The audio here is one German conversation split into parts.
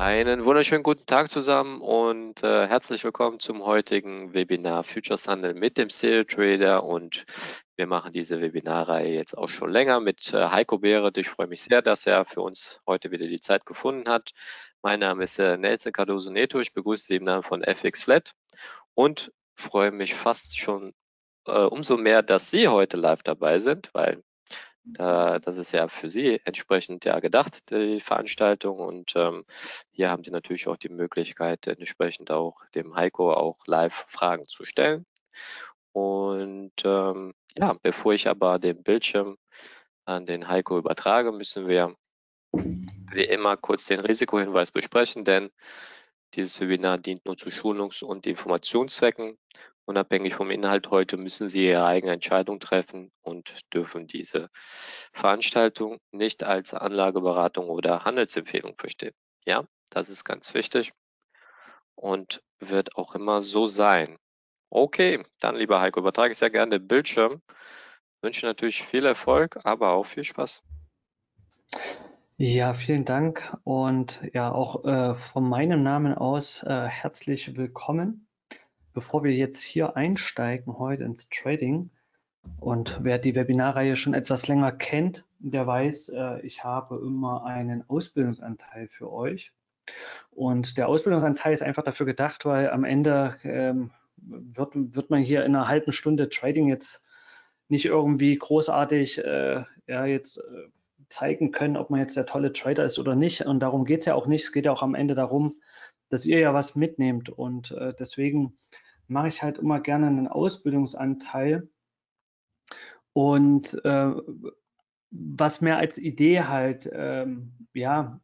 Einen wunderschönen guten Tag zusammen und äh, herzlich willkommen zum heutigen Webinar Futures Handel mit dem Serial Trader und wir machen diese Webinarreihe jetzt auch schon länger mit äh, Heiko Behret. Ich freue mich sehr, dass er für uns heute wieder die Zeit gefunden hat. Mein Name ist äh, Nelson Cardoso Neto. Ich begrüße Sie im Namen von FX Flat und freue mich fast schon äh, umso mehr, dass Sie heute live dabei sind, weil da, das ist ja für Sie entsprechend ja gedacht, die Veranstaltung. Und ähm, hier haben Sie natürlich auch die Möglichkeit, entsprechend auch dem Heiko auch live Fragen zu stellen. Und ähm, ja, bevor ich aber den Bildschirm an den Heiko übertrage, müssen wir wie immer kurz den Risikohinweis besprechen, denn dieses Webinar dient nur zu Schulungs- und Informationszwecken. Unabhängig vom Inhalt heute müssen Sie Ihre eigene Entscheidung treffen und dürfen diese Veranstaltung nicht als Anlageberatung oder Handelsempfehlung verstehen. Ja, das ist ganz wichtig und wird auch immer so sein. Okay, dann lieber Heiko, übertrage ich sehr gerne den Bildschirm. Wünsche natürlich viel Erfolg, aber auch viel Spaß. Ja, vielen Dank und ja, auch äh, von meinem Namen aus äh, herzlich willkommen bevor wir jetzt hier einsteigen heute ins Trading und wer die Webinarreihe schon etwas länger kennt, der weiß, äh, ich habe immer einen Ausbildungsanteil für euch. Und der Ausbildungsanteil ist einfach dafür gedacht, weil am Ende ähm, wird, wird man hier in einer halben Stunde Trading jetzt nicht irgendwie großartig äh, ja, jetzt äh, zeigen können, ob man jetzt der tolle Trader ist oder nicht. Und darum geht es ja auch nicht. Es geht ja auch am Ende darum, dass ihr ja was mitnehmt. Und äh, deswegen mache ich halt immer gerne einen Ausbildungsanteil. Und äh, was mir als Idee halt, ähm, ja,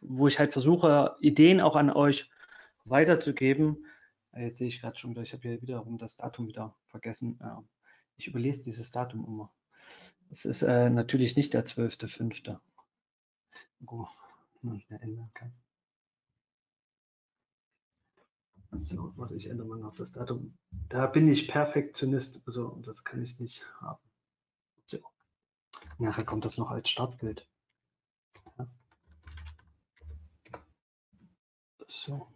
wo ich halt versuche, Ideen auch an euch weiterzugeben. Jetzt sehe ich gerade schon ich habe hier wiederum das Datum wieder vergessen. Ich überlese dieses Datum immer. Es ist äh, natürlich nicht der 12.05. Oh, nicht mehr ändern kann. So, warte, ich ändere mal noch das Datum. Da bin ich Perfektionist, also das kann ich nicht haben. So. Nachher kommt das noch als Startbild. Ja. So.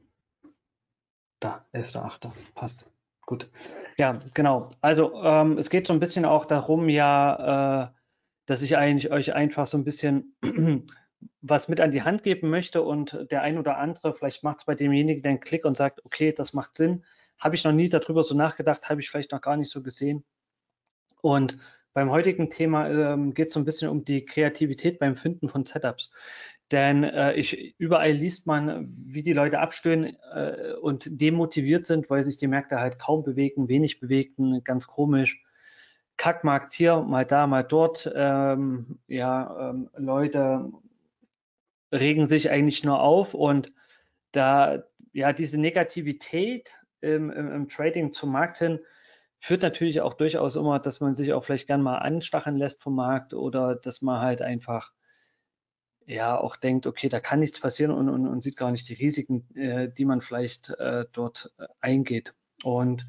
Da, 11.8. Passt. Gut. Ja, genau. Also ähm, es geht so ein bisschen auch darum, ja, äh, dass ich eigentlich euch einfach so ein bisschen was mit an die Hand geben möchte und der ein oder andere, vielleicht macht es bei demjenigen den Klick und sagt, okay, das macht Sinn, habe ich noch nie darüber so nachgedacht, habe ich vielleicht noch gar nicht so gesehen. Und beim heutigen Thema ähm, geht es so ein bisschen um die Kreativität beim Finden von Setups. Denn äh, ich, überall liest man, wie die Leute abstöhnen äh, und demotiviert sind, weil sich die Märkte halt kaum bewegen, wenig bewegen, ganz komisch. Kackmarkt hier, mal da, mal dort. Ähm, ja, ähm, Leute regen sich eigentlich nur auf und da ja diese Negativität im, im, im Trading zum Markt hin führt natürlich auch durchaus immer, dass man sich auch vielleicht gern mal anstacheln lässt vom Markt oder dass man halt einfach ja auch denkt, okay, da kann nichts passieren und, und, und sieht gar nicht die Risiken, äh, die man vielleicht äh, dort äh, eingeht. Und,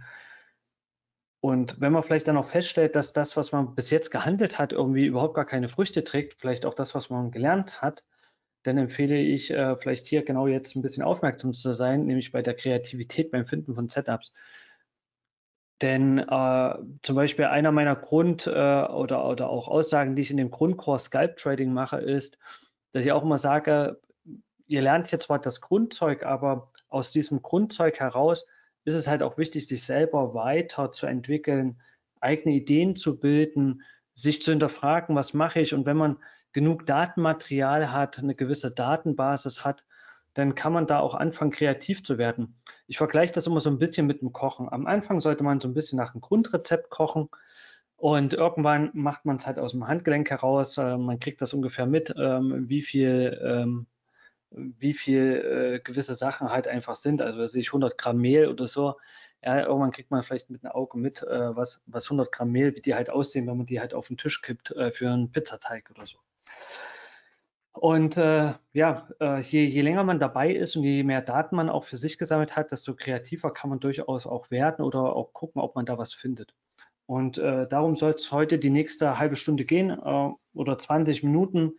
und wenn man vielleicht dann auch feststellt, dass das, was man bis jetzt gehandelt hat, irgendwie überhaupt gar keine Früchte trägt, vielleicht auch das, was man gelernt hat, dann empfehle ich äh, vielleicht hier genau jetzt ein bisschen aufmerksam zu sein, nämlich bei der Kreativität beim Finden von Setups. Denn äh, zum Beispiel einer meiner Grund- äh, oder, oder auch Aussagen, die ich in dem Grundkurs Scalp Trading mache, ist, dass ich auch immer sage, ihr lernt jetzt zwar das Grundzeug, aber aus diesem Grundzeug heraus ist es halt auch wichtig, sich selber weiter zu entwickeln, eigene Ideen zu bilden, sich zu hinterfragen, was mache ich und wenn man genug Datenmaterial hat, eine gewisse Datenbasis hat, dann kann man da auch anfangen, kreativ zu werden. Ich vergleiche das immer so ein bisschen mit dem Kochen. Am Anfang sollte man so ein bisschen nach einem Grundrezept kochen und irgendwann macht man es halt aus dem Handgelenk heraus. Äh, man kriegt das ungefähr mit, ähm, wie viel, ähm, wie viel äh, gewisse Sachen halt einfach sind. Also sehe ich 100 Gramm Mehl oder so. Ja, irgendwann kriegt man vielleicht mit einem Auge mit, äh, was, was 100 Gramm Mehl, wie die halt aussehen, wenn man die halt auf den Tisch kippt für einen Pizzateig oder so. Und äh, ja, äh, je, je, länger man dabei ist und je mehr Daten man auch für sich gesammelt hat, desto kreativer kann man durchaus auch werden oder auch gucken, ob man da was findet. Und äh, darum soll es heute die nächste halbe Stunde gehen äh, oder 20 Minuten.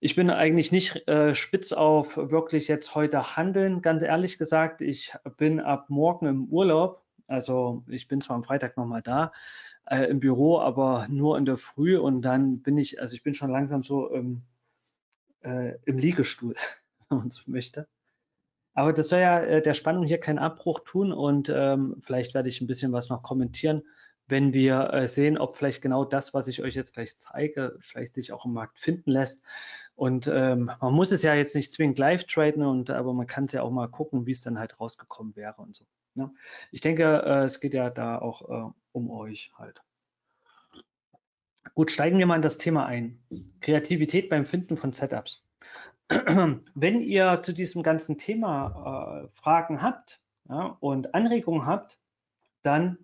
ich bin eigentlich nicht äh, spitz auf wirklich jetzt heute handeln, ganz ehrlich gesagt. Ich bin ab morgen im Urlaub. Also ich bin zwar am Freitag nochmal da äh, im Büro, aber nur in der Früh und dann bin ich, also ich bin schon langsam so im, äh, im Liegestuhl, wenn man so möchte. Aber das soll ja äh, der Spannung hier keinen Abbruch tun und ähm, vielleicht werde ich ein bisschen was noch kommentieren, wenn wir äh, sehen, ob vielleicht genau das, was ich euch jetzt gleich zeige, vielleicht sich auch im Markt finden lässt. Und ähm, man muss es ja jetzt nicht zwingend live traden, und, aber man kann es ja auch mal gucken, wie es dann halt rausgekommen wäre und so. Ne? Ich denke, äh, es geht ja da auch äh, um euch halt. Gut, steigen wir mal in das Thema ein. Kreativität beim Finden von Setups. Wenn ihr zu diesem ganzen Thema äh, Fragen habt ja, und Anregungen habt, dann,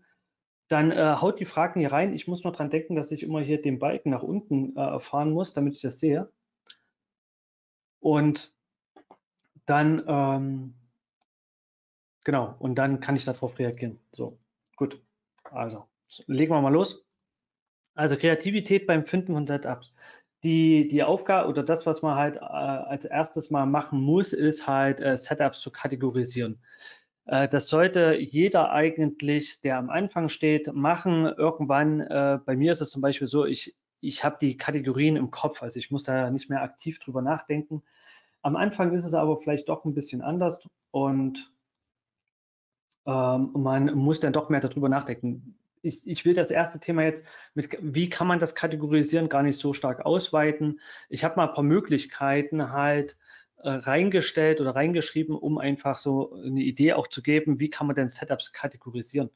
dann äh, haut die Fragen hier rein. Ich muss nur dran denken, dass ich immer hier den Balken nach unten äh, fahren muss, damit ich das sehe. Und dann, ähm, genau, und dann kann ich darauf reagieren. So, gut. Also, legen wir mal los. Also Kreativität beim Finden von Setups. Die, die Aufgabe oder das, was man halt äh, als erstes mal machen muss, ist halt äh, Setups zu kategorisieren. Äh, das sollte jeder eigentlich, der am Anfang steht, machen. Irgendwann, äh, bei mir ist es zum Beispiel so, ich, ich habe die Kategorien im Kopf, also ich muss da nicht mehr aktiv drüber nachdenken. Am Anfang ist es aber vielleicht doch ein bisschen anders und ähm, man muss dann doch mehr darüber nachdenken. Ich, ich, will das erste Thema jetzt mit, wie kann man das kategorisieren, gar nicht so stark ausweiten. Ich habe mal ein paar Möglichkeiten halt reingestellt oder reingeschrieben, um einfach so eine Idee auch zu geben, wie kann man denn Setups kategorisieren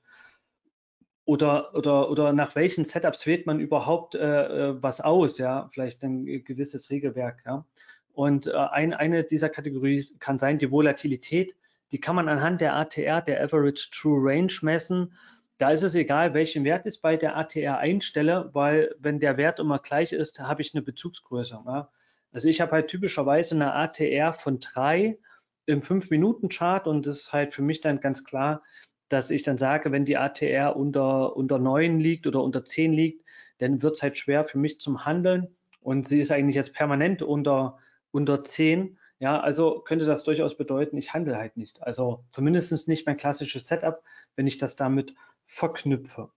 oder, oder, oder nach welchen Setups wählt man überhaupt äh, äh, was aus, ja, vielleicht ein gewisses Regelwerk, ja. Und äh, ein, eine dieser Kategorien kann sein die Volatilität. Die kann man anhand der ATR, der Average True Range, messen. Da ist es egal, welchen Wert ich bei der ATR einstelle, weil wenn der Wert immer gleich ist, habe ich eine Bezugsgröße. Ja. Also ich habe halt typischerweise eine ATR von drei im 5-Minuten-Chart und das ist halt für mich dann ganz klar, dass ich dann sage, wenn die ATR unter, unter 9 liegt oder unter 10 liegt, dann wird es halt schwer für mich zum Handeln. Und sie ist eigentlich jetzt permanent unter, unter 10. Ja, also könnte das durchaus bedeuten, ich handle halt nicht. Also zumindest nicht mein klassisches Setup, wenn ich das damit verknüpfe.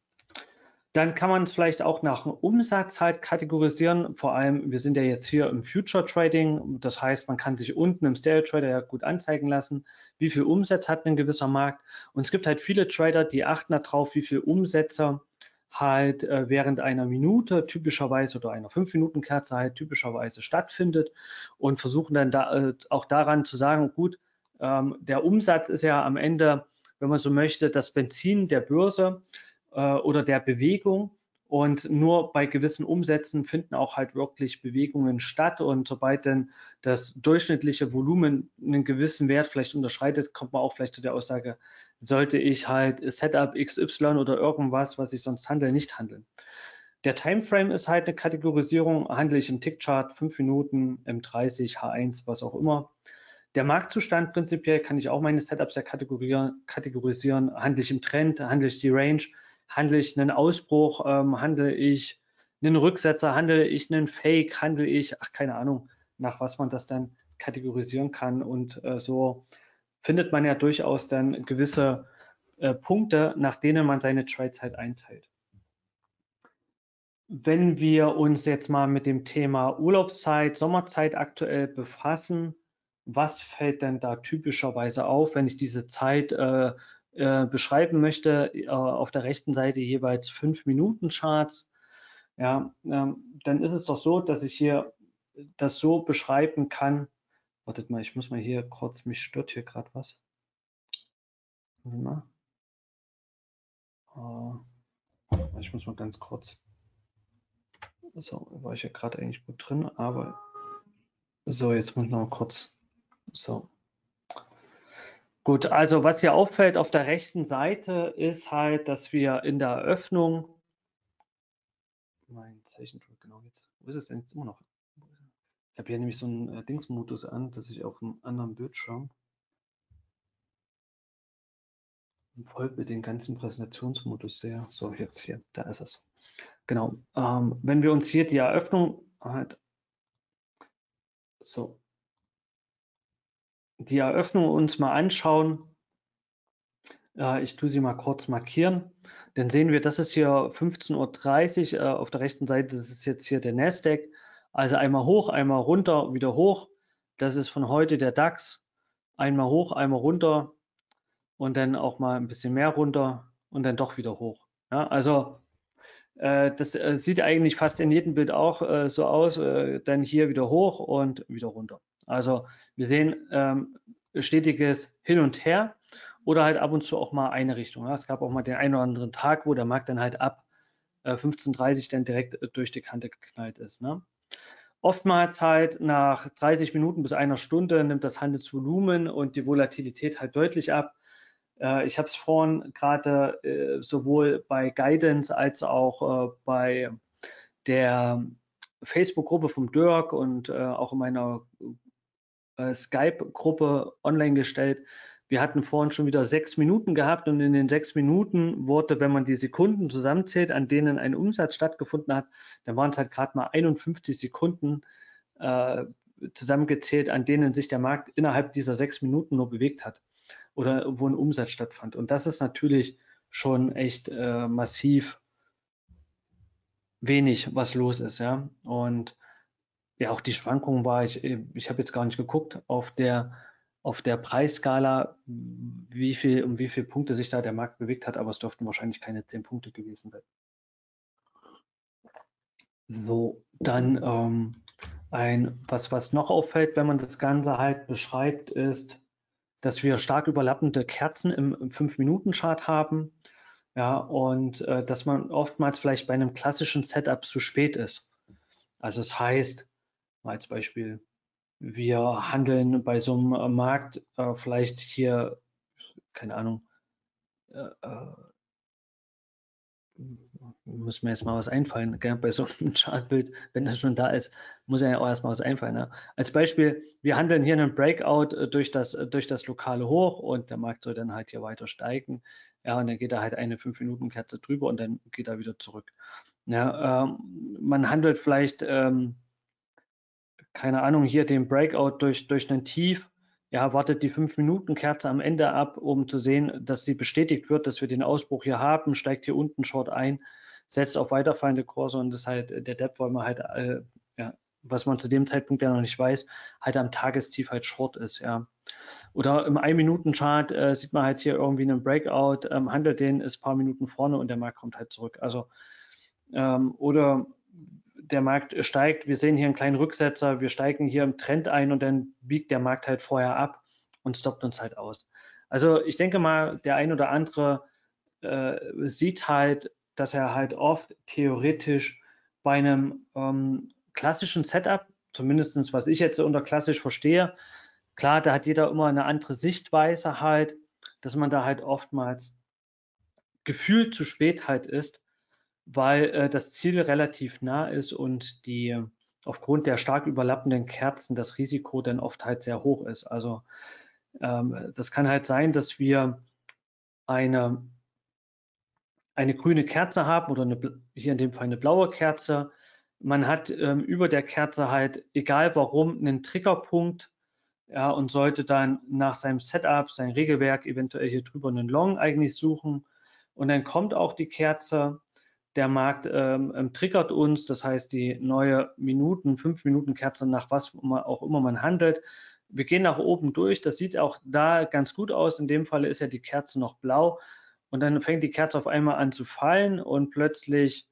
Dann kann man es vielleicht auch nach Umsatz halt kategorisieren. Vor allem, wir sind ja jetzt hier im Future Trading. Das heißt, man kann sich unten im Stereo Trader ja gut anzeigen lassen, wie viel Umsatz hat ein gewisser Markt. Und es gibt halt viele Trader, die achten darauf, wie viel Umsätze halt äh, während einer Minute typischerweise oder einer 5-Minuten-Kerze halt typischerweise stattfindet und versuchen dann da, äh, auch daran zu sagen, gut, ähm, der Umsatz ist ja am Ende, wenn man so möchte, das Benzin der Börse äh, oder der Bewegung. Und nur bei gewissen Umsätzen finden auch halt wirklich Bewegungen statt. Und sobald dann das durchschnittliche Volumen einen gewissen Wert vielleicht unterschreitet, kommt man auch vielleicht zu der Aussage, sollte ich halt Setup XY oder irgendwas, was ich sonst handle, nicht handeln. Der Timeframe ist halt eine Kategorisierung, handle ich im Tickchart 5 Minuten, M30, H1, was auch immer. Der Marktzustand prinzipiell kann ich auch meine Setups ja kategorisieren. Handle ich im Trend, handle ich die Range, handle ich einen Ausbruch, ähm, handle ich einen Rücksetzer, handle ich einen Fake, handle ich, ach keine Ahnung, nach was man das dann kategorisieren kann. Und äh, so findet man ja durchaus dann gewisse äh, Punkte, nach denen man seine Trades halt einteilt. Wenn wir uns jetzt mal mit dem Thema Urlaubszeit, Sommerzeit aktuell befassen, was fällt denn da typischerweise auf, wenn ich diese Zeit äh, äh, beschreiben möchte, äh, auf der rechten Seite jeweils 5 Minuten Charts, ja, ähm, dann ist es doch so, dass ich hier das so beschreiben kann. Wartet mal, ich muss mal hier kurz, mich stört hier gerade was. Äh, ich muss mal ganz kurz. So, war ich ja gerade eigentlich gut drin, aber so, jetzt muss ich noch mal kurz. So. Gut, also was hier auffällt auf der rechten Seite ist halt, dass wir in der Eröffnung, mein Zeichendruck, genau jetzt, wo ist es denn jetzt immer noch? Ich habe hier nämlich so einen äh, Dingsmodus an, dass ich auf einem anderen Bildschirm voll mit den ganzen Präsentationsmodus sehe. So, jetzt hier, da ist es. Genau. Ähm, wenn wir uns hier die Eröffnung halt so, die Eröffnung uns mal anschauen. Äh, ich tue sie mal kurz markieren. Dann sehen wir, das ist hier 15.30 Uhr. Äh, auf der rechten Seite, das ist jetzt hier der Nasdaq. Also einmal hoch, einmal runter, wieder hoch. Das ist von heute der DAX. Einmal hoch, einmal runter und dann auch mal ein bisschen mehr runter und dann doch wieder hoch. Ja, also äh, das äh, sieht eigentlich fast in jedem Bild auch äh, so aus. Äh, dann hier wieder hoch und wieder runter. Also wir sehen ähm, stetiges Hin und Her oder halt ab und zu auch mal eine Richtung. Ja. Es gab auch mal den einen oder anderen Tag, wo der Markt dann halt ab 15.30 äh, dann direkt äh, durch die Kante geknallt ist. Ne? Oftmals halt nach 30 Minuten bis einer Stunde nimmt das Handelsvolumen und die Volatilität halt deutlich ab. Äh, ich habe es vorhin gerade äh, sowohl bei Guidance als auch äh, bei der Facebook-Gruppe vom Dirk und auch in meiner Skype-Gruppe online gestellt. Wir hatten vorhin schon wieder sechs Minuten gehabt und in den sechs Minuten wurde, wenn man die Sekunden zusammenzählt, an denen ein Umsatz stattgefunden hat, dann waren es halt gerade mal 51 Sekunden äh, zusammengezählt, an denen sich der Markt innerhalb dieser sechs Minuten nur bewegt hat oder wo ein Umsatz stattfand. Und das ist natürlich schon echt äh, massiv wenig, was los ist, ja. Und ja, auch die Schwankungen war ich, ich habe jetzt gar nicht geguckt, auf der auf der Preisskala, wie viel, um wie viele Punkte sich da der Markt bewegt hat, aber es dürften wahrscheinlich keine zehn Punkte gewesen sein. So, dann ähm, ein, was, was noch auffällt, wenn man das Ganze halt beschreibt, ist, dass wir stark überlappende Kerzen im, im 5-Minuten-Chart haben. Ja, und äh, dass man oftmals vielleicht bei einem klassischen Setup zu spät ist. Also es das heißt, als Beispiel, wir handeln bei so einem Markt äh, vielleicht hier, keine Ahnung, äh, äh muss mir jetzt mal was einfallen. Gell? Bei so einem Chartbild, wenn das schon da ist, muss ja auch erstmal was einfallen. Ne? Als Beispiel, wir handeln hier einen Breakout äh, durch das, äh, durch das lokale Hoch und der Markt soll dann halt hier weiter steigen. Ja, und dann geht da halt eine 5-Minuten-Kerze drüber und dann geht er wieder zurück. Ja, ähm, man handelt vielleicht, ähm, keine Ahnung, hier den Breakout durch, durch einen Tief ja, wartet die 5-Minuten-Kerze am Ende ab, um zu sehen, dass sie bestätigt wird, dass wir den Ausbruch hier haben, steigt hier unten Short ein, setzt auf weiterfallende Kurse und das ist halt der Depth, weil man halt, äh, ja, was man zu dem Zeitpunkt ja noch nicht weiß, halt am Tagestief halt Short ist, ja. Oder im 1-Minuten-Chart äh, sieht man halt hier irgendwie einen Breakout, ähm, handelt den, ist ein paar Minuten vorne und der Markt kommt halt zurück. Also, ähm, oder der Markt steigt, wir sehen hier einen kleinen Rücksetzer, wir steigen hier im Trend ein und dann biegt der Markt halt vorher ab und stoppt uns halt aus. Also ich denke mal, der ein oder andere äh, sieht halt, dass er halt oft theoretisch bei einem ähm, klassischen Setup, zumindest was ich jetzt unter klassisch verstehe, klar, da hat jeder immer eine andere Sichtweise halt, dass man da halt oftmals gefühlt zu spät halt ist weil äh, das Ziel relativ nah ist und die aufgrund der stark überlappenden Kerzen das Risiko dann oft halt sehr hoch ist. Also ähm, das kann halt sein, dass wir eine, eine grüne Kerze haben oder eine, hier in dem Fall eine blaue Kerze. Man hat ähm, über der Kerze halt, egal warum, einen Triggerpunkt ja, und sollte dann nach seinem Setup, sein Regelwerk eventuell hier drüber einen Long eigentlich suchen. Und dann kommt auch die Kerze der Markt ähm, ähm, triggert uns, das heißt die neue Minuten, fünf Minuten Kerze nach was auch immer man handelt. Wir gehen nach oben durch, das sieht auch da ganz gut aus. In dem Fall ist ja die Kerze noch blau und dann fängt die Kerze auf einmal an zu fallen und plötzlich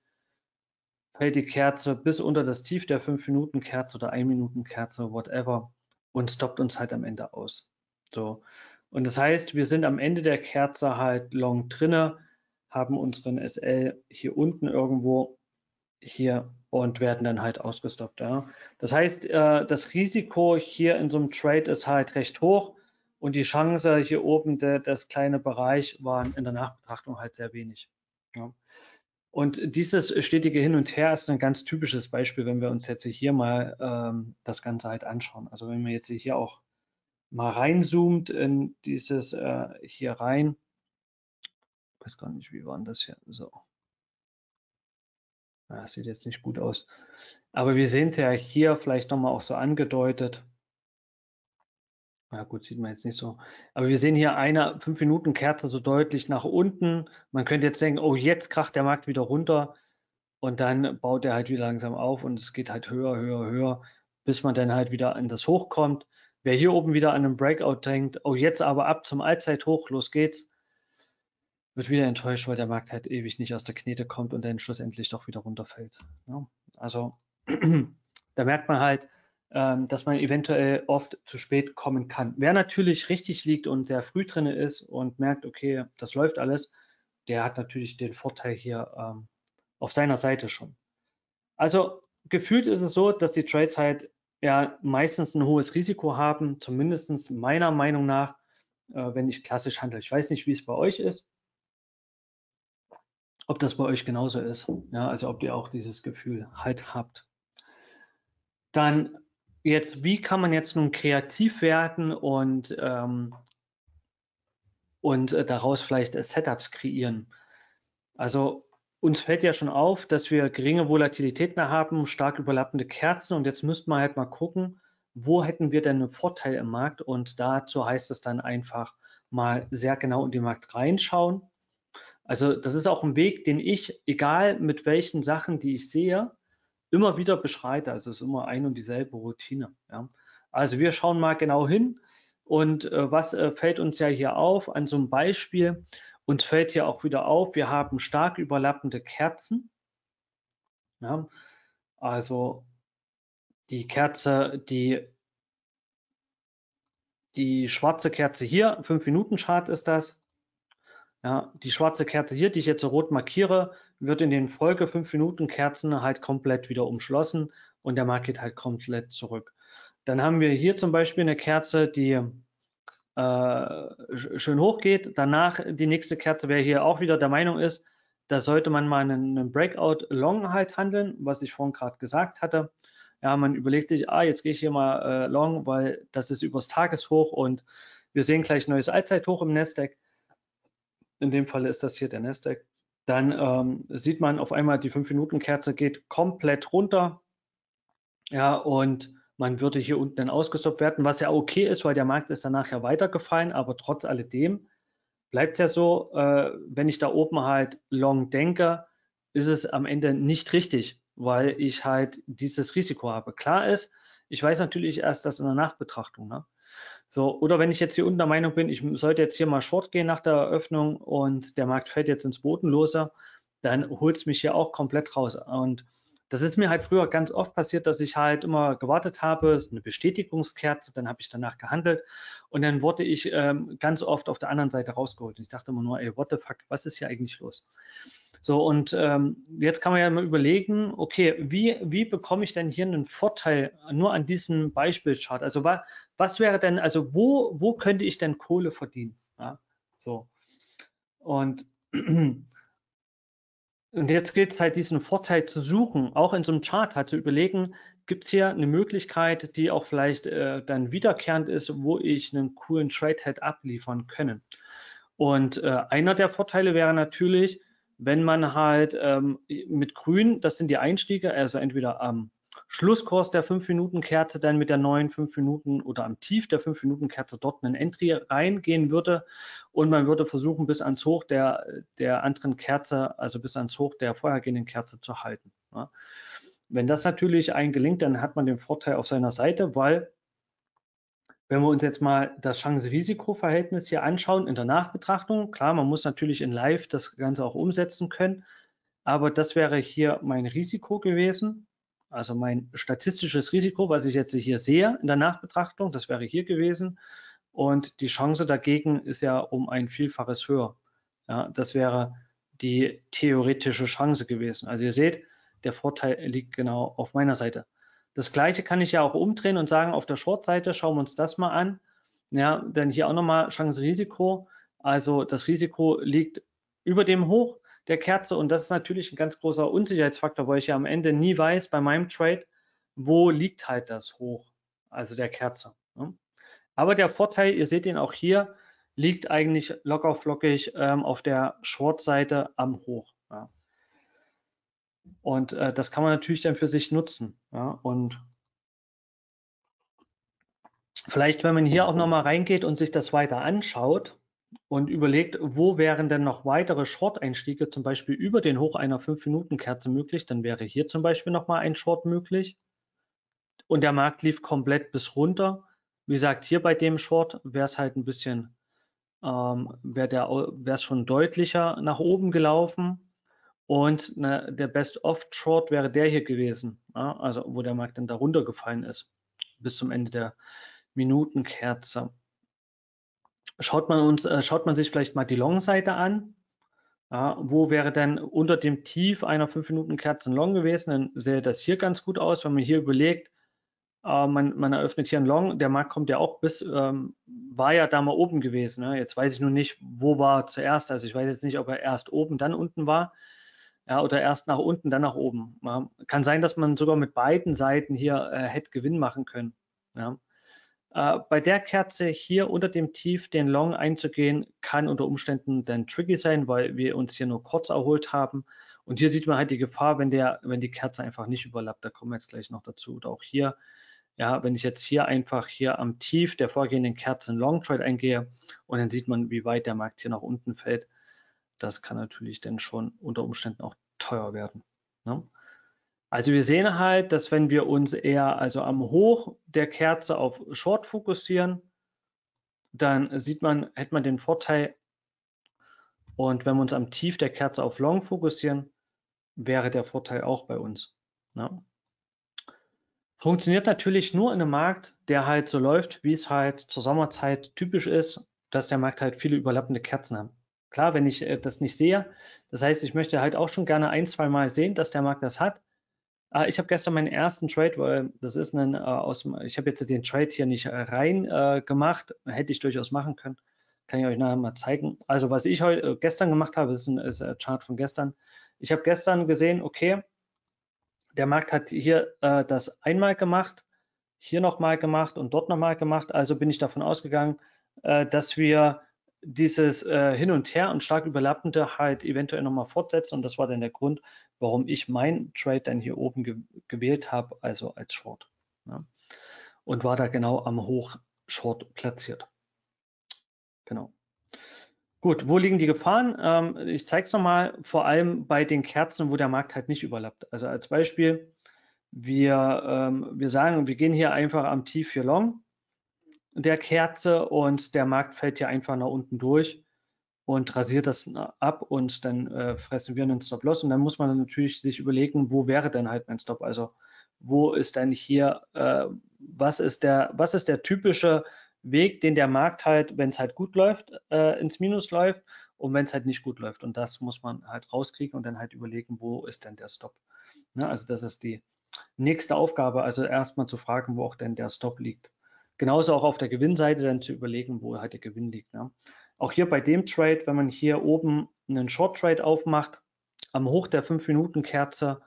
fällt die Kerze bis unter das Tief der 5-Minuten-Kerze oder 1-Minuten-Kerze, whatever, und stoppt uns halt am Ende aus. So. Und das heißt, wir sind am Ende der Kerze halt long drinne haben unseren SL hier unten irgendwo hier und werden dann halt ausgestoppt. Ja. Das heißt, äh, das Risiko hier in so einem Trade ist halt recht hoch und die Chance hier oben, der, das kleine Bereich, waren in der Nachbetrachtung halt sehr wenig. Ja. Und dieses stetige Hin und Her ist ein ganz typisches Beispiel, wenn wir uns jetzt hier mal ähm, das Ganze halt anschauen. Also wenn man jetzt hier auch mal reinzoomt in dieses äh, hier rein, weiß gar nicht, wie war das hier? So. Das sieht jetzt nicht gut aus. Aber wir sehen es ja hier vielleicht nochmal auch so angedeutet. Ja gut, sieht man jetzt nicht so. Aber wir sehen hier eine 5-Minuten-Kerze so deutlich nach unten. Man könnte jetzt denken, oh, jetzt kracht der Markt wieder runter. Und dann baut er halt wieder langsam auf und es geht halt höher, höher, höher, bis man dann halt wieder an das Hoch kommt. Wer hier oben wieder an einem Breakout denkt, oh, jetzt aber ab zum Allzeithoch, los geht's, wird wieder enttäuscht, weil der Markt halt ewig nicht aus der Knete kommt und dann schlussendlich doch wieder runterfällt. Ja, also da merkt man halt, ähm, dass man eventuell oft zu spät kommen kann. Wer natürlich richtig liegt und sehr früh drin ist und merkt, okay, das läuft alles, der hat natürlich den Vorteil hier ähm, auf seiner Seite schon. Also gefühlt ist es so, dass die Trades halt ja meistens ein hohes Risiko haben, zumindest meiner Meinung nach, äh, wenn ich klassisch handle. Ich weiß nicht, wie es bei euch ist, ob das bei euch genauso ist. Ja, also ob ihr auch dieses Gefühl halt habt. Dann jetzt, wie kann man jetzt nun kreativ werden und, ähm, und äh, daraus vielleicht äh, Setups kreieren? Also uns fällt ja schon auf, dass wir geringe Volatilitäten haben, stark überlappende Kerzen und jetzt müssten wir halt mal gucken, wo hätten wir denn einen Vorteil im Markt und dazu heißt es dann einfach mal sehr genau in den Markt reinschauen. Also das ist auch ein Weg, den ich, egal mit welchen Sachen, die ich sehe, immer wieder beschreite. Also es ist immer ein und dieselbe Routine. Ja. Also wir schauen mal genau hin und äh, was äh, fällt uns ja hier auf an so einem Beispiel. Uns fällt hier auch wieder auf, wir haben stark überlappende Kerzen. Ja. Also die Kerze, die, die schwarze Kerze hier, 5 Minuten Chart ist das. Ja, die schwarze Kerze hier, die ich jetzt so rot markiere, wird in den Folge 5 Minuten Kerzen halt komplett wieder umschlossen und der Markt geht halt komplett zurück. Dann haben wir hier zum Beispiel eine Kerze, die äh, schön hoch geht. Danach die nächste Kerze, wer hier auch wieder der Meinung ist, da sollte man mal einen, einen Breakout Long halt handeln, was ich vorhin gerade gesagt hatte. Ja, man überlegt sich, ah, jetzt gehe ich hier mal äh, Long, weil das ist übers Tageshoch und wir sehen gleich neues Allzeithoch im Nasdaq. In dem Fall ist das hier der Nasdaq dann ähm, sieht man auf einmal, die 5-Minuten-Kerze geht komplett runter. Ja, und man würde hier unten dann ausgestoppt werden, was ja okay ist, weil der Markt ist danach ja weitergefallen, aber trotz alledem bleibt es ja so, äh, wenn ich da oben halt long denke, ist es am Ende nicht richtig, weil ich halt dieses Risiko habe. Klar ist, ich weiß natürlich erst das in der Nachbetrachtung. Ne? So, oder wenn ich jetzt hier unten der Meinung bin, ich sollte jetzt hier mal short gehen nach der Eröffnung und der Markt fällt jetzt ins Bodenlose, dann holt es mich hier auch komplett raus. Und das ist mir halt früher ganz oft passiert, dass ich halt immer gewartet habe, eine Bestätigungskerze, dann habe ich danach gehandelt und dann wurde ich ähm, ganz oft auf der anderen Seite rausgeholt. Und ich dachte immer nur, ey, what the fuck, was ist hier eigentlich los? So, und ähm, jetzt kann man ja mal überlegen, okay, wie, wie bekomme ich denn hier einen Vorteil nur an diesem Beispielchart? Also wa, was wäre denn, also wo, wo könnte ich denn Kohle verdienen? Ja, so. Und und jetzt gilt es halt, diesen Vorteil zu suchen, auch in so einem Chart halt zu überlegen, gibt es hier eine Möglichkeit, die auch vielleicht äh, dann wiederkehrend ist, wo ich einen coolen Trade hätte abliefern können. Und äh, einer der Vorteile wäre natürlich, wenn man halt ähm, mit Grün, das sind die Einstiege, also entweder am Schlusskurs der 5-Minuten-Kerze dann mit der neuen 5 Minuten oder am Tief der 5-Minuten-Kerze dort einen Entry reingehen würde und man würde versuchen, bis ans Hoch der, der anderen Kerze, also bis ans Hoch der vorhergehenden Kerze zu halten. Ja. Wenn das natürlich ein gelingt, dann hat man den Vorteil auf seiner Seite, weil wenn wir uns jetzt mal das Chance-Risiko-Verhältnis hier anschauen in der Nachbetrachtung, klar, man muss natürlich in Live das Ganze auch umsetzen können, aber das wäre hier mein Risiko gewesen. Also mein statistisches Risiko, was ich jetzt hier sehe in der Nachbetrachtung, das wäre hier gewesen. Und die Chance dagegen ist ja um ein Vielfaches höher. Ja, das wäre die theoretische Chance gewesen. Also ihr seht, der Vorteil liegt genau auf meiner Seite. Das gleiche kann ich ja auch umdrehen und sagen, auf der Short-Seite schauen wir uns das mal an. Ja, denn hier auch nochmal Chance-Risiko. Also das Risiko liegt über dem Hoch der Kerze. Und das ist natürlich ein ganz großer Unsicherheitsfaktor, weil ich ja am Ende nie weiß bei meinem Trade, wo liegt halt das Hoch, also der Kerze. Ne? Aber der Vorteil, ihr seht ihn auch hier, liegt eigentlich locker flockig ähm, auf der Short-Seite am Hoch. Ja. Und äh, das kann man natürlich dann für sich nutzen. Ja. Und Vielleicht, wenn man hier auch nochmal reingeht und sich das weiter anschaut und überlegt, wo wären denn noch weitere Short-Einstiege, zum Beispiel über den Hoch einer 5-Minuten-Kerze möglich, dann wäre hier zum Beispiel nochmal ein Short möglich. Und der Markt lief komplett bis runter. Wie gesagt, hier bei dem Short wäre es halt ein bisschen, ähm, wäre es schon deutlicher nach oben gelaufen. Und ne, der Best-of-Short wäre der hier gewesen, ja, also wo der Markt dann darunter gefallen ist, bis zum Ende der Minutenkerze. Schaut man, uns, äh, schaut man sich vielleicht mal die Long-Seite an. Ja, wo wäre denn unter dem Tief einer 5-Minuten-Kerzen Long gewesen? Dann sähe das hier ganz gut aus, wenn man hier überlegt, äh, man, man, eröffnet hier einen Long, der Markt kommt ja auch bis, ähm, war ja da mal oben gewesen. Ne? Jetzt weiß ich nur nicht, wo war zuerst. Also ich weiß jetzt nicht, ob er erst oben, dann unten war. Ja, oder erst nach unten, dann nach oben. Ja, kann sein, dass man sogar mit beiden Seiten hier äh, hätte Gewinn machen können. Ja. Äh, bei der Kerze hier unter dem Tief den Long einzugehen, kann unter Umständen dann tricky sein, weil wir uns hier nur kurz erholt haben. Und hier sieht man halt die Gefahr, wenn, der, wenn die Kerze einfach nicht überlappt. Da kommen wir jetzt gleich noch dazu. Oder auch hier, ja, wenn ich jetzt hier einfach hier am Tief der vorgehenden Kerzen Long Trade eingehe und dann sieht man, wie weit der Markt hier nach unten fällt. Das kann natürlich dann schon unter Umständen auch teuer werden. Ne? Also wir sehen halt, dass wenn wir uns eher also am Hoch der Kerze auf Short fokussieren, dann sieht man, hätte man den Vorteil. Und wenn wir uns am Tief der Kerze auf Long fokussieren, wäre der Vorteil auch bei uns. Ne? Funktioniert natürlich nur in einem Markt, der halt so läuft, wie es halt zur Sommerzeit typisch ist, dass der Markt halt viele überlappende Kerzen hat. Klar, wenn ich äh, das nicht sehe, das heißt, ich möchte halt auch schon gerne ein, zwei Mal sehen, dass der Markt das hat, äh, ich habe gestern meinen ersten Trade, weil das ist ein äh, aus ich habe jetzt den Trade hier nicht äh, rein äh, gemacht, hätte ich durchaus machen können. Kann ich euch nachher mal zeigen. Also was ich heute äh, gestern gemacht habe, ist ein, ist ein Chart von gestern. Ich habe gestern gesehen, okay, der Markt hat hier äh, das einmal gemacht, hier nochmal gemacht und dort nochmal gemacht. Also bin ich davon ausgegangen, dass wir dieses äh, Hin und Her und stark überlappende halt eventuell nochmal fortsetzen. Und das war dann der Grund, warum ich mein Trade dann hier oben ge gewählt habe, also als Short. Ja. Und war da genau am Hoch-Short platziert. Genau. Gut, wo liegen die Gefahren? Ähm, ich zeige es nochmal, vor allem bei den Kerzen, wo der Markt halt nicht überlappt. Also als Beispiel, wir, ähm, wir sagen, wir gehen hier einfach am Tief für Long der Kerze und der Markt fällt hier einfach nach unten durch und rasiert das ab und dann äh, fressen wir einen Stop-Loss und dann muss man natürlich sich überlegen, wo wäre denn halt mein Stop? Also wo ist denn hier, äh, was ist der, was ist der typische Weg, den der Markt halt, wenn es halt gut läuft, äh, ins Minus läuft und wenn es halt nicht gut läuft. Und das muss man halt rauskriegen und dann halt überlegen, wo ist denn der Stop. Ne? Also das ist die nächste Aufgabe, also erstmal zu fragen, wo auch denn der Stop liegt. Genauso auch auf der Gewinnseite dann zu überlegen, wo halt der Gewinn liegt. Ne? Auch hier bei dem Trade, wenn man hier oben einen Short Trade aufmacht, am Hoch der 5-Minuten-Kerze,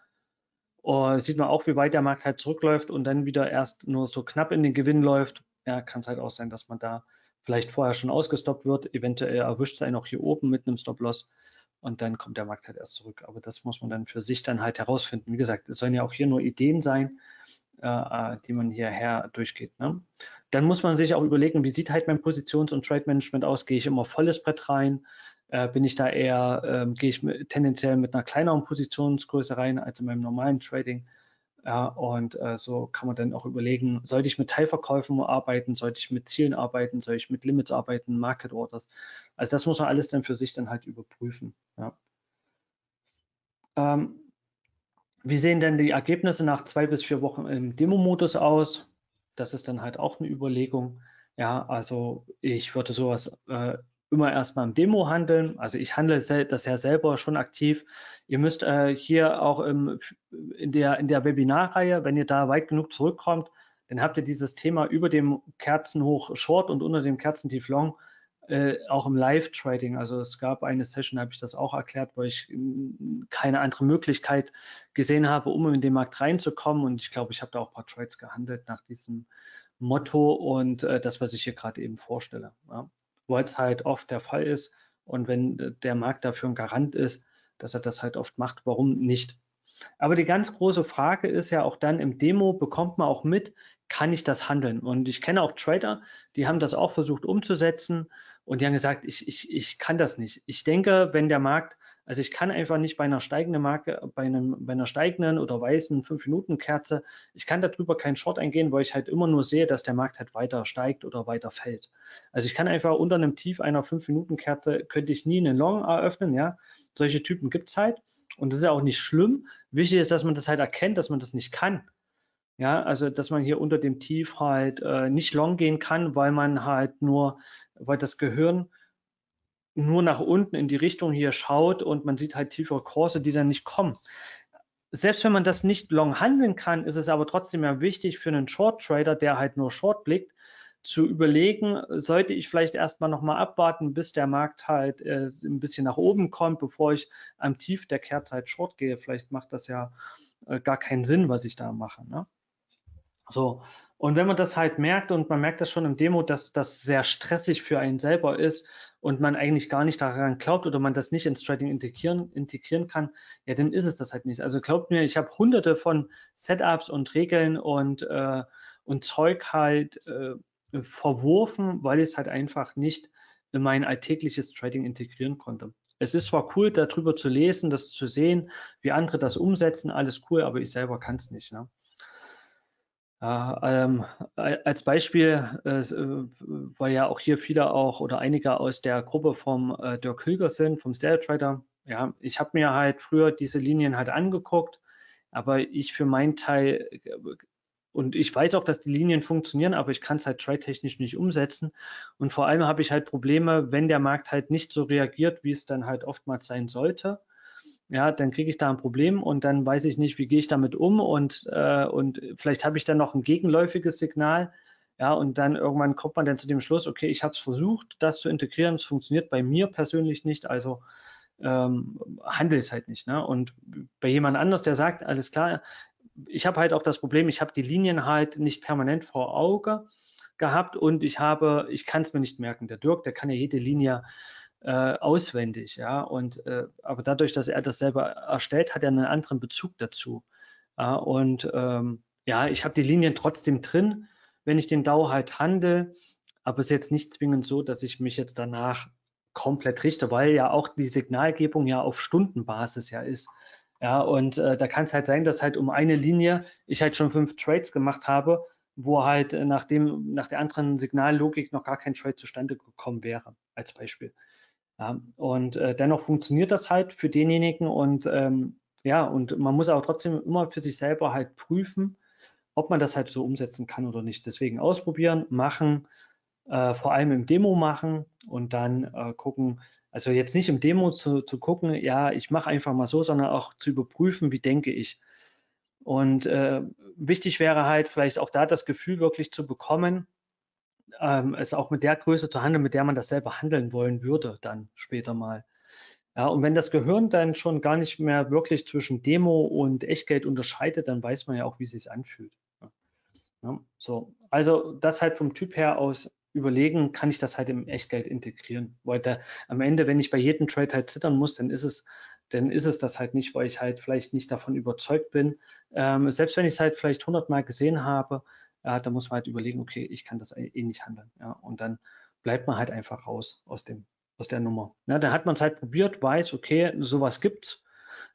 uh, sieht man auch, wie weit der Markt halt zurückläuft und dann wieder erst nur so knapp in den Gewinn läuft. Ja, kann es halt auch sein, dass man da vielleicht vorher schon ausgestoppt wird, eventuell erwischt sein auch hier oben mit einem Stop-Loss und dann kommt der Markt halt erst zurück. Aber das muss man dann für sich dann halt herausfinden. Wie gesagt, es sollen ja auch hier nur Ideen sein, äh, die man hierher durchgeht. Ne? Dann muss man sich auch überlegen, wie sieht halt mein Positions- und Trade-Management aus? Gehe ich immer volles Brett rein? Äh, bin ich da eher, äh, gehe ich tendenziell mit einer kleineren Positionsgröße rein als in meinem normalen Trading? Ja, und äh, so kann man dann auch überlegen, sollte ich mit Teilverkäufen arbeiten, sollte ich mit Zielen arbeiten, soll ich mit Limits arbeiten, Market Orders. Also das muss man alles dann für sich dann halt überprüfen. Ja. Ähm, wie sehen denn die Ergebnisse nach zwei bis vier Wochen im Demo-Modus aus? Das ist dann halt auch eine Überlegung. Ja, also ich würde sowas äh, immer erstmal im Demo handeln. Also ich handle das ja selber schon aktiv. Ihr müsst äh, hier auch im, in der, in der Webinarreihe, wenn ihr da weit genug zurückkommt, dann habt ihr dieses Thema über dem Kerzenhoch Short und unter dem Kerzentief Long äh, auch im Live-Trading. Also es gab eine Session, da habe ich das auch erklärt, wo ich mm, keine andere Möglichkeit gesehen habe, um in den Markt reinzukommen. Und ich glaube, ich habe da auch ein paar Trades gehandelt nach diesem Motto und äh, das, was ich hier gerade eben vorstelle. Ja. Wo es halt oft der Fall ist und wenn der Markt dafür ein Garant ist, dass er das halt oft macht, warum nicht? Aber die ganz große Frage ist ja auch dann im Demo, bekommt man auch mit, kann ich das handeln? Und ich kenne auch Trader, die haben das auch versucht umzusetzen und die haben gesagt, ich, ich, ich kann das nicht. Ich denke, wenn der Markt, also ich kann einfach nicht bei einer steigenden Marke, bei, einem, bei einer steigenden oder weißen 5-Minuten-Kerze, ich kann darüber keinen Short eingehen, weil ich halt immer nur sehe, dass der Markt halt weiter steigt oder weiter fällt. Also ich kann einfach unter einem Tief einer 5-Minuten-Kerze, könnte ich nie einen Long eröffnen, ja. Solche Typen gibt es halt und das ist ja auch nicht schlimm. Wichtig ist, dass man das halt erkennt, dass man das nicht kann. Ja, also dass man hier unter dem Tief halt äh, nicht long gehen kann, weil man halt nur, weil das Gehirn nur nach unten in die Richtung hier schaut und man sieht halt tiefere Kurse, die dann nicht kommen. Selbst wenn man das nicht long handeln kann, ist es aber trotzdem ja wichtig für einen Short Trader, der halt nur Short blickt, zu überlegen, sollte ich vielleicht erstmal nochmal abwarten, bis der Markt halt äh, ein bisschen nach oben kommt, bevor ich am Tief der Kehrzeit Short gehe. Vielleicht macht das ja äh, gar keinen Sinn, was ich da mache. Ne? So. Und wenn man das halt merkt und man merkt das schon im Demo, dass das sehr stressig für einen selber ist und man eigentlich gar nicht daran glaubt oder man das nicht ins Trading integrieren, integrieren kann, ja, dann ist es das halt nicht. Also glaubt mir, ich habe hunderte von Setups und Regeln und, äh, und Zeug halt äh, verworfen, weil ich es halt einfach nicht in mein alltägliches Trading integrieren konnte. Es ist zwar cool, darüber zu lesen, das zu sehen, wie andere das umsetzen, alles cool, aber ich selber kann es nicht. Ne? Ja, ähm, als Beispiel, äh, äh, weil ja auch hier viele auch oder einige aus der Gruppe vom äh, Dirk Hilger sind, vom Stereo Trader. Ja, ich habe mir halt früher diese Linien halt angeguckt, aber ich für meinen Teil und ich weiß auch, dass die Linien funktionieren, aber ich kann es halt trade-technisch nicht umsetzen. Und vor allem habe ich halt Probleme, wenn der Markt halt nicht so reagiert, wie es dann halt oftmals sein sollte ja, dann kriege ich da ein Problem und dann weiß ich nicht, wie gehe ich damit um und, äh, und vielleicht habe ich dann noch ein gegenläufiges Signal. Ja, und dann irgendwann kommt man dann zu dem Schluss, okay, ich habe es versucht, das zu integrieren, es funktioniert bei mir persönlich nicht, also ähm, handle es halt nicht. Ne? Und bei jemand anders, der sagt, alles klar, ich habe halt auch das Problem, ich habe die Linien halt nicht permanent vor Auge gehabt und ich habe, ich kann es mir nicht merken. Der Dirk, der kann ja jede Linie äh, auswendig, ja. Und äh, aber dadurch, dass er das selber erstellt, hat er einen anderen Bezug dazu. Ja, und ähm, ja, ich habe die Linien trotzdem drin, wenn ich den DAO halt handle, aber es ist jetzt nicht zwingend so, dass ich mich jetzt danach komplett richte, weil ja auch die Signalgebung ja auf Stundenbasis ja ist. Ja, und äh, da kann es halt sein, dass halt um eine Linie ich halt schon fünf Trades gemacht habe, wo halt nach, dem, nach der anderen Signallogik noch gar kein Trade zustande gekommen wäre, als Beispiel. Ja, und äh, dennoch funktioniert das halt für denjenigen und ähm, ja, und man muss auch trotzdem immer für sich selber halt prüfen, ob man das halt so umsetzen kann oder nicht. Deswegen ausprobieren, machen, äh, vor allem im Demo machen und dann äh, gucken, also jetzt nicht im Demo zu, zu gucken, ja, ich mache einfach mal so, sondern auch zu überprüfen, wie denke ich. Und äh, wichtig wäre halt vielleicht auch da das Gefühl wirklich zu bekommen, ähm, es auch mit der Größe zu handeln, mit der man das selber handeln wollen würde, dann später mal. Ja, und wenn das Gehirn dann schon gar nicht mehr wirklich zwischen Demo und Echtgeld unterscheidet, dann weiß man ja auch, wie es sich anfühlt. Ja, so, also das halt vom Typ her aus überlegen, kann ich das halt im Echtgeld integrieren? Weil da, am Ende, wenn ich bei jedem Trade halt zittern muss, dann ist es, dann ist es das halt nicht, weil ich halt vielleicht nicht davon überzeugt bin. Ähm, selbst wenn ich es halt vielleicht 100 Mal gesehen habe, ja, da muss man halt überlegen, okay, ich kann das eh nicht handeln. Ja, und dann bleibt man halt einfach raus aus, dem, aus der Nummer. Ja, dann hat man es halt probiert, weiß, okay, sowas gibt's.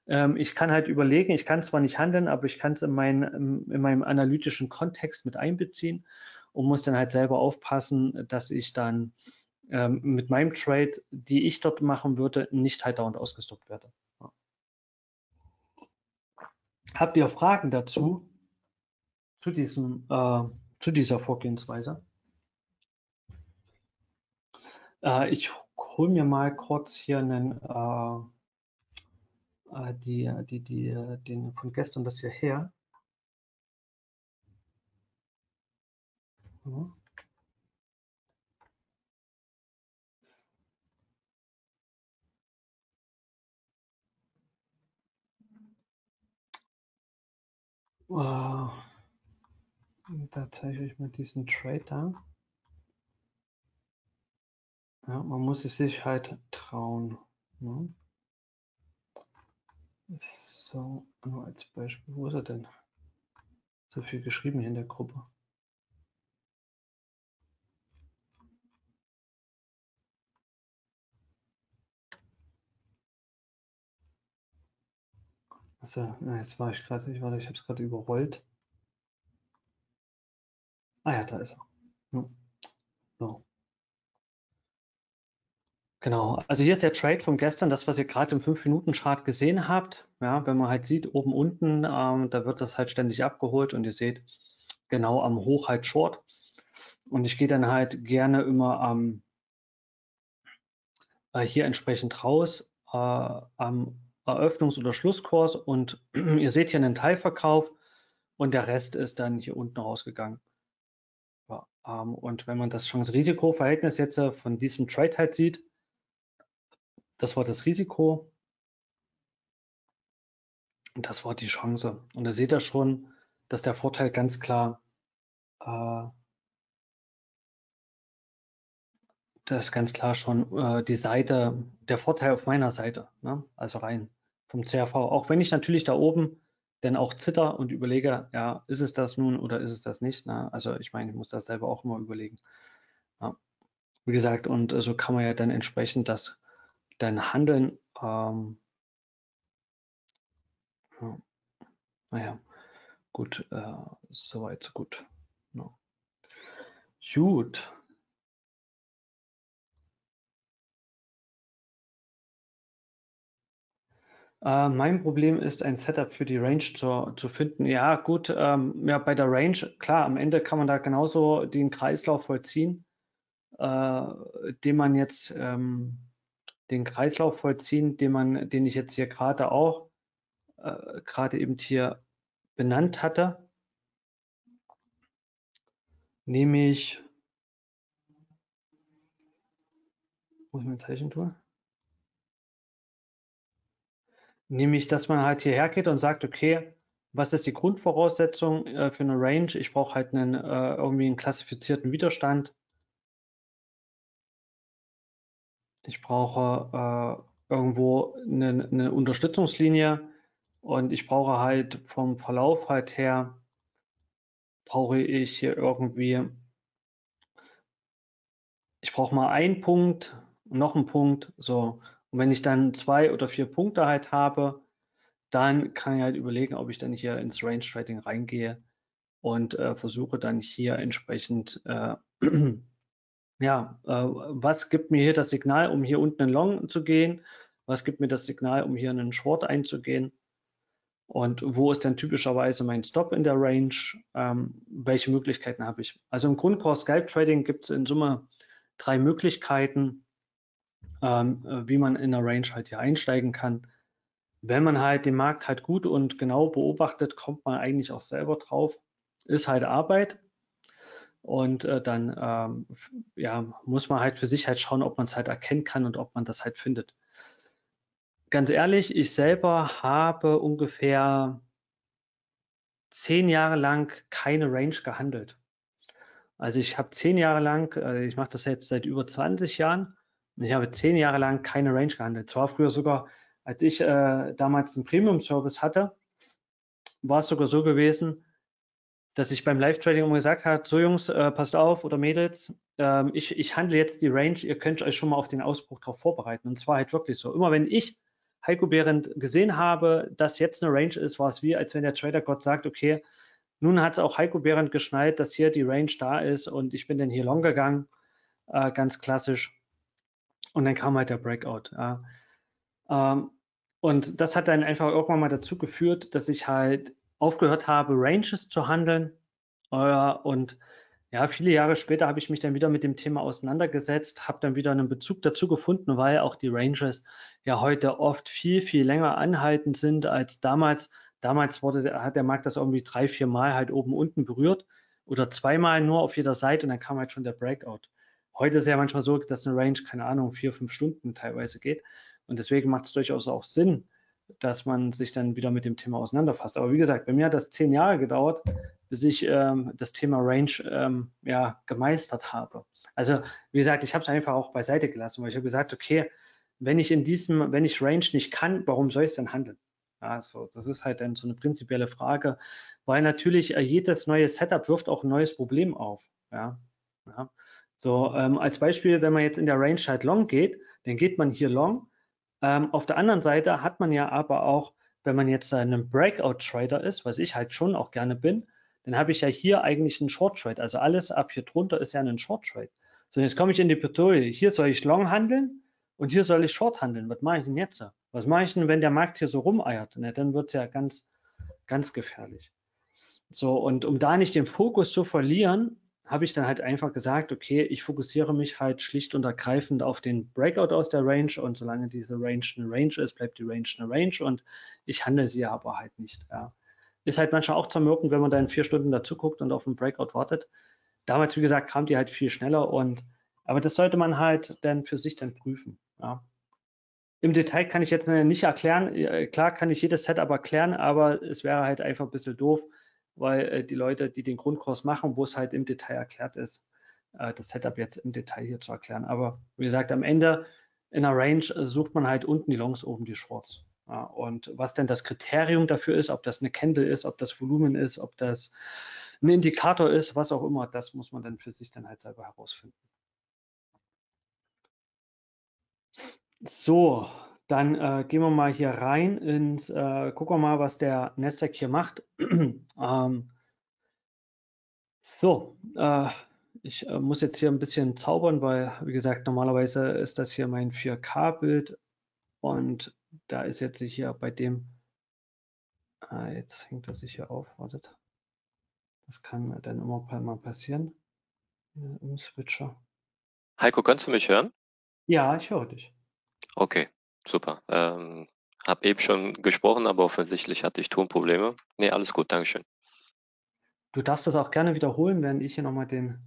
Ähm, ich kann halt überlegen, ich kann zwar nicht handeln, aber ich kann es in, mein, in meinem analytischen Kontext mit einbeziehen und muss dann halt selber aufpassen, dass ich dann ähm, mit meinem Trade, die ich dort machen würde, nicht halt dauernd ausgestoppt werde. Ja. Habt ihr Fragen dazu? Zu, diesem, äh, zu dieser Vorgehensweise. Äh, ich hole mir mal kurz hier einen, äh, äh die, die, die, den von gestern das hier her. Ja. Wow. Da zeige ich mal diesen Trade Ja, man muss es sich halt trauen. Ne? So. Nur als Beispiel, wo ist er denn? So viel geschrieben hier in der Gruppe. Also, jetzt war ich gerade, ich ich habe es gerade überrollt. Ah ja, da ist er. Hm. So. Genau, also hier ist der Trade von gestern, das, was ihr gerade im 5-Minuten-Chart gesehen habt. Ja, wenn man halt sieht, oben unten, ähm, da wird das halt ständig abgeholt und ihr seht genau am Hoch halt Short. Und ich gehe dann halt gerne immer am äh, hier entsprechend raus äh, am Eröffnungs- oder Schlusskurs und ihr seht hier einen Teilverkauf und der Rest ist dann hier unten rausgegangen. Ähm, und wenn man das Chance-Risiko-Verhältnis jetzt äh, von diesem Trade halt sieht, das war das Risiko. Und das war die Chance. Und da seht ihr schon, dass der Vorteil ganz klar, äh, das ganz klar schon äh, die Seite, der Vorteil auf meiner Seite, ne? also rein vom CRV. Auch wenn ich natürlich da oben dann auch zitter und überlege, ja, ist es das nun oder ist es das nicht? Ne? Also ich meine, ich muss das selber auch immer überlegen. Ja. Wie gesagt, und so also kann man ja dann entsprechend das dein Handeln, ähm, ja, naja, gut, äh, soweit, so gut. No. Gut. Äh, mein Problem ist, ein Setup für die Range zu, zu finden. Ja, gut, ähm, ja, bei der Range, klar, am Ende kann man da genauso den Kreislauf vollziehen, äh, den man jetzt ähm, den Kreislauf vollziehen, den man, den ich jetzt hier gerade auch äh, gerade eben hier benannt hatte, nämlich wo ist mein Zeichentool? Nämlich, dass man halt hierher geht und sagt, okay, was ist die Grundvoraussetzung äh, für eine Range? Ich brauche halt einen äh, irgendwie einen klassifizierten Widerstand ich brauche äh, irgendwo eine, eine, Unterstützungslinie und ich brauche halt vom Verlauf halt her, brauche ich hier irgendwie, ich brauche mal einen Punkt, noch einen Punkt, so. Und wenn ich dann zwei oder vier Punkte halt habe, dann kann ich halt überlegen, ob ich dann hier ins Range Trading reingehe und äh, versuche dann hier entsprechend äh, ja, äh, was gibt mir hier das Signal, um hier unten in Long zu gehen? Was gibt mir das Signal, um hier einen Short einzugehen? Und wo ist denn typischerweise mein Stop in der Range? Ähm, welche Möglichkeiten habe ich? Also im Grundkurs Scalp Trading gibt es in Summe drei Möglichkeiten, wie man in der Range halt hier einsteigen kann. Wenn man halt den Markt halt gut und genau beobachtet, kommt man eigentlich auch selber drauf. Ist halt Arbeit, und äh, dann ähm, ja, muss man halt für sich halt schauen, ob man es halt erkennen kann und ob man das halt findet. Ganz ehrlich, ich selber habe ungefähr zehn Jahre lang keine Range gehandelt. Also ich habe zehn Jahre lang, äh, ich mache das jetzt seit über 20 Jahren, ich habe zehn Jahre lang keine Range gehandelt. Zwar früher sogar, als ich äh, damals einen Premium-Service hatte, war es sogar so gewesen, dass ich beim Live-Trading immer gesagt habe, so Jungs, äh, passt auf oder Mädels, ähm, ich, ich handle jetzt die Range, ihr könnt euch schon mal auf den Ausbruch darauf vorbereiten. Und zwar halt wirklich so. Immer wenn ich Heiko Behrendt gesehen habe, dass jetzt eine Range ist, war es wie, als wenn der Trader Gott sagt, okay, nun hat es auch Heiko Behrendt geschnallt, dass hier die Range da ist und ich bin dann hier long gegangen, äh, ganz klassisch. Und dann kam halt der Breakout. Ja. Ähm, und das hat dann einfach irgendwann mal dazu geführt, dass ich halt aufgehört habe, Ranges zu handeln. Äh, und ja, viele Jahre später habe ich mich dann wieder mit dem Thema auseinandergesetzt, habe dann wieder einen Bezug dazu gefunden, weil auch die Ranges ja heute oft viel, viel länger anhaltend sind als damals. Damals wurde, hat der Markt das irgendwie drei, vier Mal halt oben unten berührt oder zweimal nur auf jeder Seite und dann kam halt schon der Breakout. Heute ist ja manchmal so, dass eine Range, keine Ahnung, vier, fünf Stunden teilweise geht. Und deswegen macht es durchaus auch Sinn, dass man sich dann wieder mit dem Thema auseinanderfasst. Aber wie gesagt, bei mir hat das zehn Jahre gedauert, bis ich ähm, das Thema Range ähm, ja, gemeistert habe. Also wie gesagt, ich habe es einfach auch beiseite gelassen, weil ich habe gesagt, okay, wenn ich in diesem, wenn ich Range nicht kann, warum soll ich es denn handeln? Also das ist halt dann so eine prinzipielle Frage, weil natürlich äh, jedes neue Setup wirft auch ein neues Problem auf. Ja, ja. So ähm, als Beispiel, wenn man jetzt in der Range halt Long geht, dann geht man hier Long. Ähm, auf der anderen Seite hat man ja aber auch, wenn man jetzt ein Breakout-Trader ist, was ich halt schon auch gerne bin, dann habe ich ja hier eigentlich einen Short Trade. Also alles ab hier drunter ist ja ein Short Trade. So, jetzt komme ich in die Pitorie. Hier soll ich Long handeln und hier soll ich Short handeln. Was mache ich denn jetzt? Was mache ich denn, wenn der Markt hier so rumeiert? Na, dann wird es ja ganz, ganz gefährlich. So, und um da nicht den Fokus zu verlieren, habe ich dann halt einfach gesagt, okay, ich fokussiere mich halt schlicht und ergreifend auf den Breakout aus der Range und solange diese Range eine Range ist, bleibt die Range eine Range und ich handle sie aber halt nicht. Ja. Ist halt manchmal auch zermürkend, wenn man da in vier Stunden dazu guckt und auf den Breakout wartet. Damals, wie gesagt, kam die halt viel schneller und aber das sollte man halt dann für sich dann prüfen. Ja. Im Detail kann ich jetzt nicht erklären, klar kann ich jedes Setup erklären, aber es wäre halt einfach ein bisschen doof, weil äh, die Leute, die den Grundkurs machen, wo es halt im Detail erklärt ist, äh, das Setup jetzt im Detail hier zu erklären. Aber wie gesagt, am Ende in der Range sucht man halt unten die Longs, oben die Shorts. Ja, und was denn das Kriterium dafür ist, ob das eine Candle ist, ob das Volumen ist, ob das ein Indikator ist, was auch immer, das muss man dann für sich dann halt selber herausfinden. So, dann äh, gehen wir mal hier rein ins, äh, gucken wir mal, was der Nasdaq hier macht. ähm, so, äh, ich äh, muss jetzt hier ein bisschen zaubern, weil, wie gesagt, normalerweise ist das hier mein 4K-Bild und da ist jetzt hier bei dem, ah, jetzt hängt das sich hier auf, wartet. Das kann dann immer mal passieren im Switcher. Heiko, kannst du mich hören? Ja, ich höre dich. Okay. Super. Ähm, hab eben schon gesprochen, aber offensichtlich hatte ich Tonprobleme. Nee, alles gut, Dankeschön. Du darfst das auch gerne wiederholen, während ich hier nochmal den.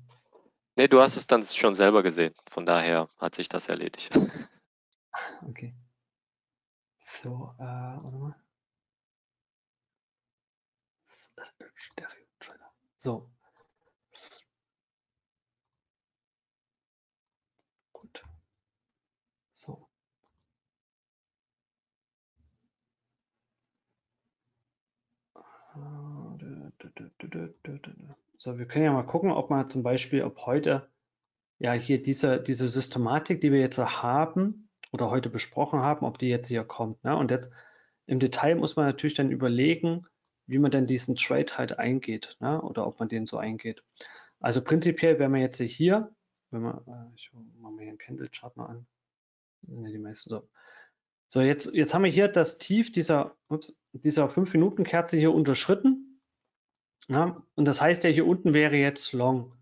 Nee, du hast es dann schon selber gesehen. Von daher hat sich das erledigt. Okay. So, äh, warte mal. So, So, wir können ja mal gucken, ob man zum Beispiel, ob heute ja hier diese, diese Systematik, die wir jetzt haben oder heute besprochen haben, ob die jetzt hier kommt. Ne? Und jetzt im Detail muss man natürlich dann überlegen, wie man denn diesen Trade halt eingeht ne? oder ob man den so eingeht. Also prinzipiell, wenn man jetzt hier, wenn man, äh, ich mache mir hier einen Candle-Chart mal an, ne, die meisten so, so, jetzt, jetzt haben wir hier das Tief dieser, dieser 5-Minuten-Kerze hier unterschritten. Ja, und das heißt ja, hier unten wäre jetzt Long.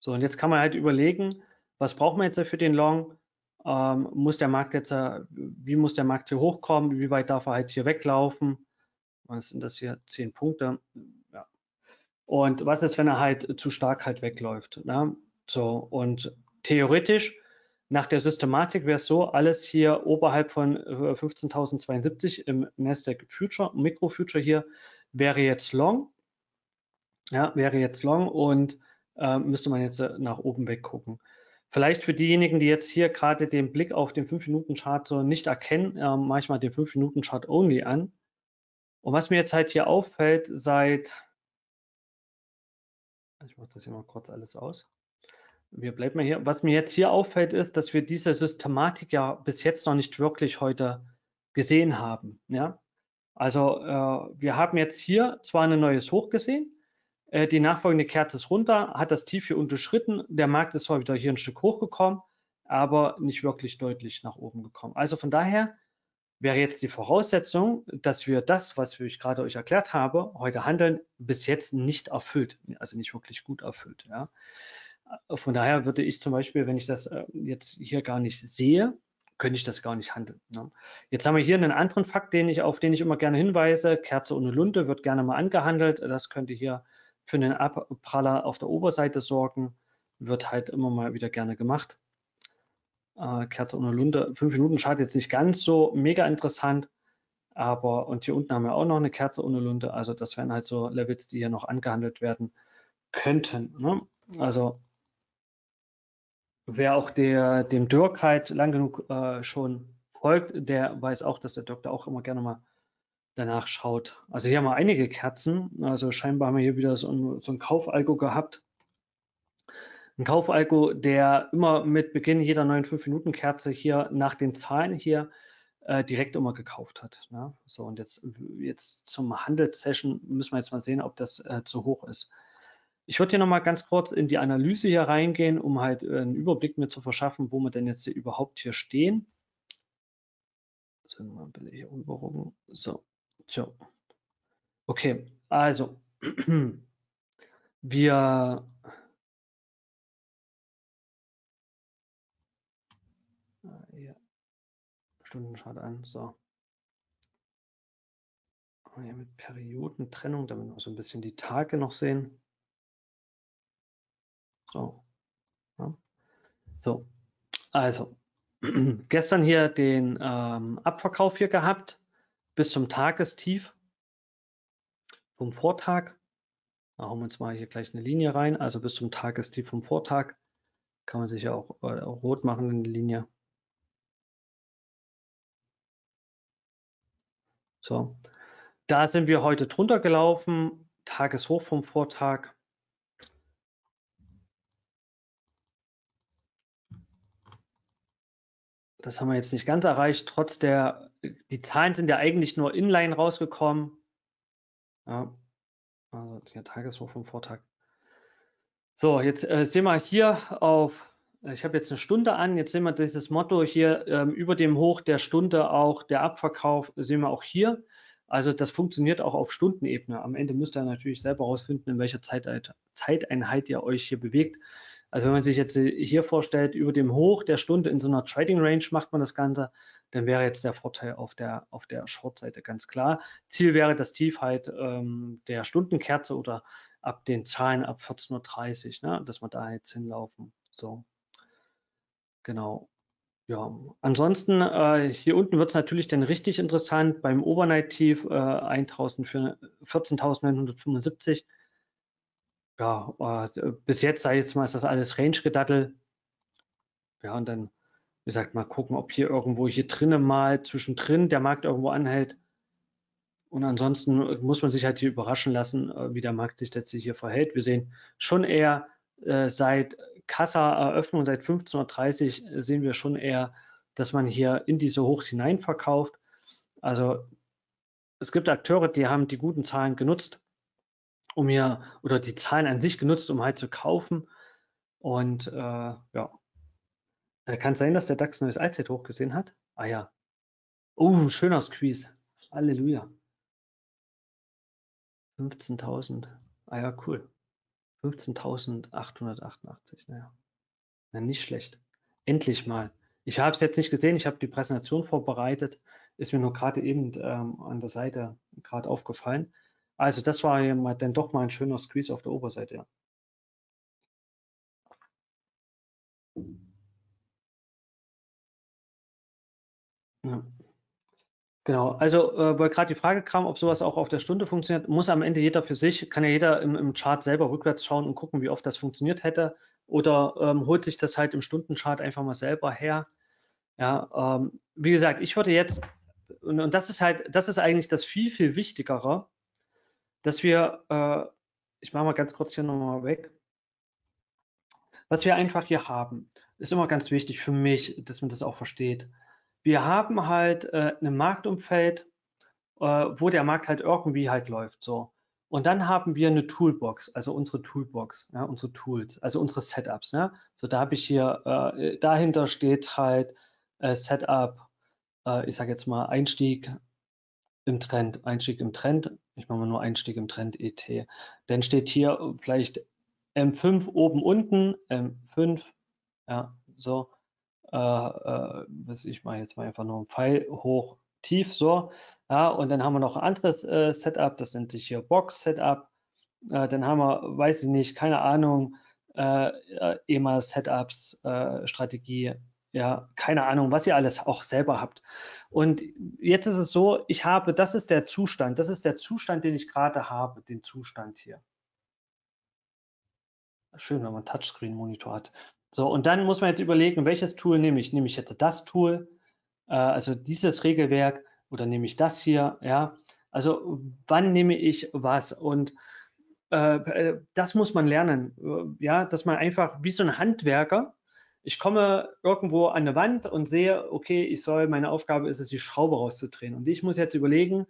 So, und jetzt kann man halt überlegen, was braucht man jetzt für den Long? Ähm, muss der Markt jetzt, äh, wie muss der Markt hier hochkommen? Wie weit darf er halt hier weglaufen? Was sind das hier? 10 Punkte. Ja. Und was ist, wenn er halt zu stark halt wegläuft? Ja? So, und theoretisch nach der Systematik wäre es so, alles hier oberhalb von 15.072 äh, im Nasdaq Future, Micro Future hier, wäre jetzt long. Ja, wäre jetzt long und äh, müsste man jetzt äh, nach oben weggucken. Vielleicht für diejenigen, die jetzt hier gerade den Blick auf den 5-Minuten-Chart so nicht erkennen, äh, manchmal den 5-Minuten-Chart only an. Und was mir jetzt halt hier auffällt, seit, ich mache das hier mal kurz alles aus wir bleiben mal hier. Was mir jetzt hier auffällt, ist, dass wir diese Systematik ja bis jetzt noch nicht wirklich heute gesehen haben. Ja? Also äh, wir haben jetzt hier zwar ein neues Hoch gesehen, die nachfolgende Kerze ist runter, hat das Tief hier unterschritten, der Markt ist zwar wieder hier ein Stück hochgekommen, aber nicht wirklich deutlich nach oben gekommen. Also von daher wäre jetzt die Voraussetzung, dass wir das, was ich gerade euch erklärt habe, heute handeln, bis jetzt nicht erfüllt, also nicht wirklich gut erfüllt. Ja. Von daher würde ich zum Beispiel, wenn ich das äh, jetzt hier gar nicht sehe, könnte ich das gar nicht handeln. Ne? Jetzt haben wir hier einen anderen Fakt, den ich, auf den ich immer gerne hinweise. Kerze ohne Lunte wird gerne mal angehandelt. Das könnte hier für einen Abpraller auf der Oberseite sorgen. Wird halt immer mal wieder gerne gemacht. Äh, Kerze ohne Lunte, fünf Minuten schadet jetzt nicht ganz so mega interessant. Aber, und hier unten haben wir auch noch eine Kerze ohne Lunte. Also das wären halt so Levels, die hier noch angehandelt werden könnten. Ne? Also wer auch der, dem Dirk halt lang genug äh, schon folgt, der weiß auch, dass der Dirk da auch immer gerne mal danach schaut. Also hier haben wir einige Kerzen. Also scheinbar haben wir hier wieder so ein, so ein Kaufalgo gehabt. Ein Kaufalgo, der immer mit Beginn jeder neuen 5-Minuten-Kerze hier nach den Zahlen hier äh, direkt immer gekauft hat. Ne? So, und jetzt, jetzt zum Handelssession müssen wir jetzt mal sehen, ob das äh, zu hoch ist. Ich würde hier nochmal ganz kurz in die Analyse hier reingehen, um halt äh, einen Überblick mir zu verschaffen, wo wir denn jetzt hier überhaupt hier stehen. So, mal hier rüberrücken. So, so. Okay, also wir hier Stundenchart an. So. Hier mit Periodentrennung, damit wir so ein bisschen die Tage noch sehen. So. Ja. So, also gestern hier den ähm, Abverkauf hier gehabt bis zum Tagestief vom Vortag. Hauen wir uns mal hier gleich eine Linie rein, also bis zum Tagestief vom Vortag. Kann man sich ja auch, äh, rot machen in die Linie. So, da sind wir heute drunter gelaufen, Tageshoch vom Vortag. Das haben wir jetzt nicht ganz erreicht, trotz der, die Zahlen sind ja eigentlich nur inline rausgekommen. Ja, also der Tageshoch vom Vortag. So, jetzt äh, sehen wir hier auf, ich habe jetzt eine Stunde an, jetzt sehen wir dieses Motto hier ähm, über dem Hoch der Stunde auch der Abverkauf, sehen wir auch hier. Also das funktioniert auch auf Stundenebene. Am Ende müsst ihr natürlich selber herausfinden, in welcher Zeiteinheit ihr euch hier bewegt. Also wenn man sich jetzt hier vorstellt, über dem Hoch der Stunde in so einer Trading Range macht man das Ganze, dann wäre jetzt der Vorteil auf der, auf der Short-Seite ganz klar. Ziel wäre das Tief halt ähm, der Stundenkerze oder ab den Zahlen ab 14.30 Uhr, ne, dass wir da jetzt hinlaufen. So, genau. Ja, ansonsten äh, hier unten wird es natürlich dann richtig interessant beim Overnight-Tief äh, 14.975 ja, äh, bis jetzt, sage ich jetzt mal, ist das alles Range-Gedattel. Ja, und dann, wie gesagt, mal gucken, ob hier irgendwo hier drinnen mal zwischendrin der Markt irgendwo anhält. Und ansonsten muss man sich halt hier überraschen lassen, äh, wie der Markt sich jetzt hier verhält. Wir sehen schon eher äh, seit Kassa-Eröffnung, seit 15.30 Uhr sehen wir schon eher, dass man hier in diese Hochs hinein verkauft. Also es gibt Akteure, die haben die guten Zahlen genutzt um hier oder die Zahlen an sich genutzt, um halt zu kaufen. Und äh, ja, kann sein, dass der DAX neues Allzeithoch gesehen hat. Ah ja. Oh, schöner Squeeze. Halleluja. 15.000. Ah ja, cool. 15.888. Naja. Na, nicht schlecht. Endlich mal. Ich habe es jetzt nicht gesehen, ich habe die Präsentation vorbereitet, ist mir nur gerade eben ähm, an der Seite gerade aufgefallen. Also das war ja mal, dann doch mal ein schöner Squeeze auf der Oberseite. Ja. Genau, also äh, weil gerade die Frage kam, ob sowas auch auf der Stunde funktioniert, muss am Ende jeder für sich, kann ja jeder im, im Chart selber rückwärts schauen und gucken, wie oft das funktioniert hätte oder ähm, holt sich das halt im Stundenchart einfach mal selber her. Ja, ähm, wie gesagt, ich würde jetzt, und, und das ist halt, das ist eigentlich das viel, viel Wichtigere, dass wir, äh, ich mache mal ganz kurz hier nochmal weg, was wir einfach hier haben, ist immer ganz wichtig für mich, dass man das auch versteht. Wir haben halt äh, ein Marktumfeld, äh, wo der Markt halt irgendwie halt läuft. So. Und dann haben wir eine Toolbox, also unsere Toolbox, ja, unsere Tools, also unsere Setups. Ne? So, da habe ich hier, äh, dahinter steht halt äh, Setup, äh, ich sage jetzt mal Einstieg im Trend, Einstieg im Trend, ich mache mal nur Einstieg im Trend ET. Dann steht hier vielleicht M5 oben unten, M5, ja, so. Äh, äh, ich mache jetzt mal einfach nur ein Pfeil hoch, tief, so. Ja, und dann haben wir noch ein anderes äh, Setup, das nennt sich hier Box Setup. Äh, dann haben wir, weiß ich nicht, keine Ahnung, äh, äh EMA Setups, äh, Strategie, ja, keine Ahnung, was ihr alles auch selber habt. Und jetzt ist es so, ich habe, das ist der Zustand, das ist der Zustand, den ich gerade habe, den Zustand hier. Schön, wenn man Touchscreen-Monitor hat. So, und dann muss man jetzt überlegen, welches Tool nehme ich? Nehme ich jetzt das Tool, äh, also dieses Regelwerk, oder nehme ich das hier, ja? Also wann nehme ich was? Und äh, äh, das muss man lernen. Äh, ja, dass man einfach wie so ein Handwerker, ich komme irgendwo an eine Wand und sehe, okay, ich soll, meine Aufgabe ist es, die Schraube rauszudrehen. Und ich muss jetzt überlegen,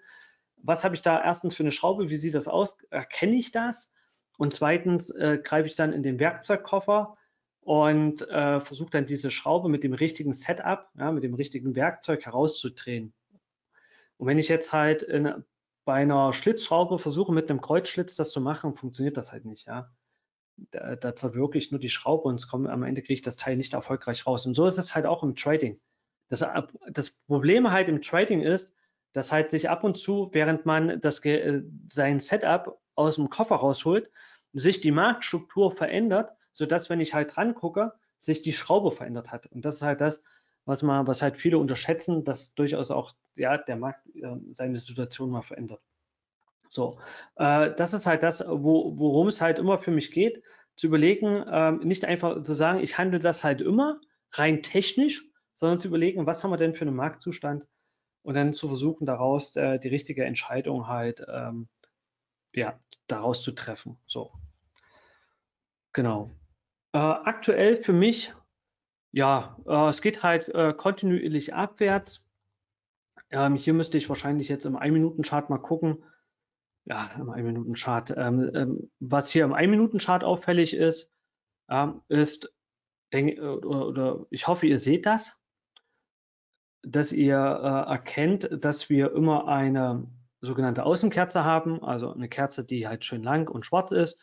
was habe ich da erstens für eine Schraube, wie sieht das aus, erkenne ich das? Und zweitens äh, greife ich dann in den Werkzeugkoffer und äh, versuche dann diese Schraube mit dem richtigen Setup, ja, mit dem richtigen Werkzeug herauszudrehen. Und wenn ich jetzt halt in, bei einer Schlitzschraube versuche mit einem Kreuzschlitz das zu machen, funktioniert das halt nicht, ja. Da, da zerwirke nur die Schraube und es kommt, am Ende kriege ich das Teil nicht erfolgreich raus. Und so ist es halt auch im Trading. Das, das Problem halt im Trading ist, dass halt sich ab und zu, während man das, sein Setup aus dem Koffer rausholt, sich die Marktstruktur verändert, sodass, wenn ich halt rangucke, sich die Schraube verändert hat. Und das ist halt das, was man, was halt viele unterschätzen, dass durchaus auch ja, der Markt äh, seine Situation mal verändert. So, äh, das ist halt das, wo, worum es halt immer für mich geht, zu überlegen, äh, nicht einfach zu sagen, ich handle das halt immer rein technisch, sondern zu überlegen, was haben wir denn für einen Marktzustand und dann zu versuchen, daraus äh, die richtige Entscheidung halt ähm, ja, daraus zu treffen. So, genau. Äh, aktuell für mich ja, äh, es geht halt äh, kontinuierlich abwärts. Ähm, hier müsste ich wahrscheinlich jetzt im 1-Minuten-Chart mal gucken. Ja, im 1-Minuten-Chart. Ähm, ähm, was hier im 1-Minuten-Chart auffällig ist, ähm, ist, denk, oder, oder, ich hoffe, ihr seht das, dass ihr äh, erkennt, dass wir immer eine sogenannte Außenkerze haben, also eine Kerze, die halt schön lang und schwarz ist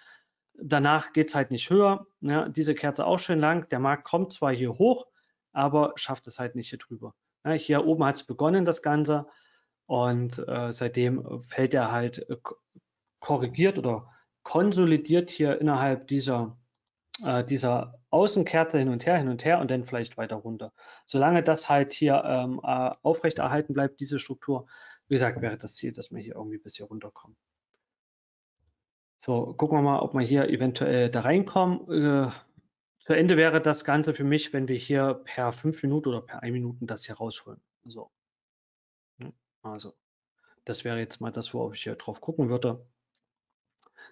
Danach geht es halt nicht höher. Ja, diese Kerze auch schön lang. Der Markt kommt zwar hier hoch, aber schafft es halt nicht hier drüber. Ja, hier oben hat es begonnen, das Ganze. Und äh, seitdem fällt er halt äh, korrigiert oder konsolidiert hier innerhalb dieser, äh, dieser Außenkerze hin und her, hin und her und dann vielleicht weiter runter. Solange das halt hier ähm, äh, aufrechterhalten bleibt, diese Struktur, wie gesagt, wäre das Ziel, dass wir hier irgendwie bis hier runterkommen. So, gucken wir mal, ob wir hier eventuell da reinkommen. Äh, zu Ende wäre das Ganze für mich, wenn wir hier per 5 Minuten oder per 1 Minuten das hier rausholen. So. Also, das wäre jetzt mal das, worauf ich hier drauf gucken würde,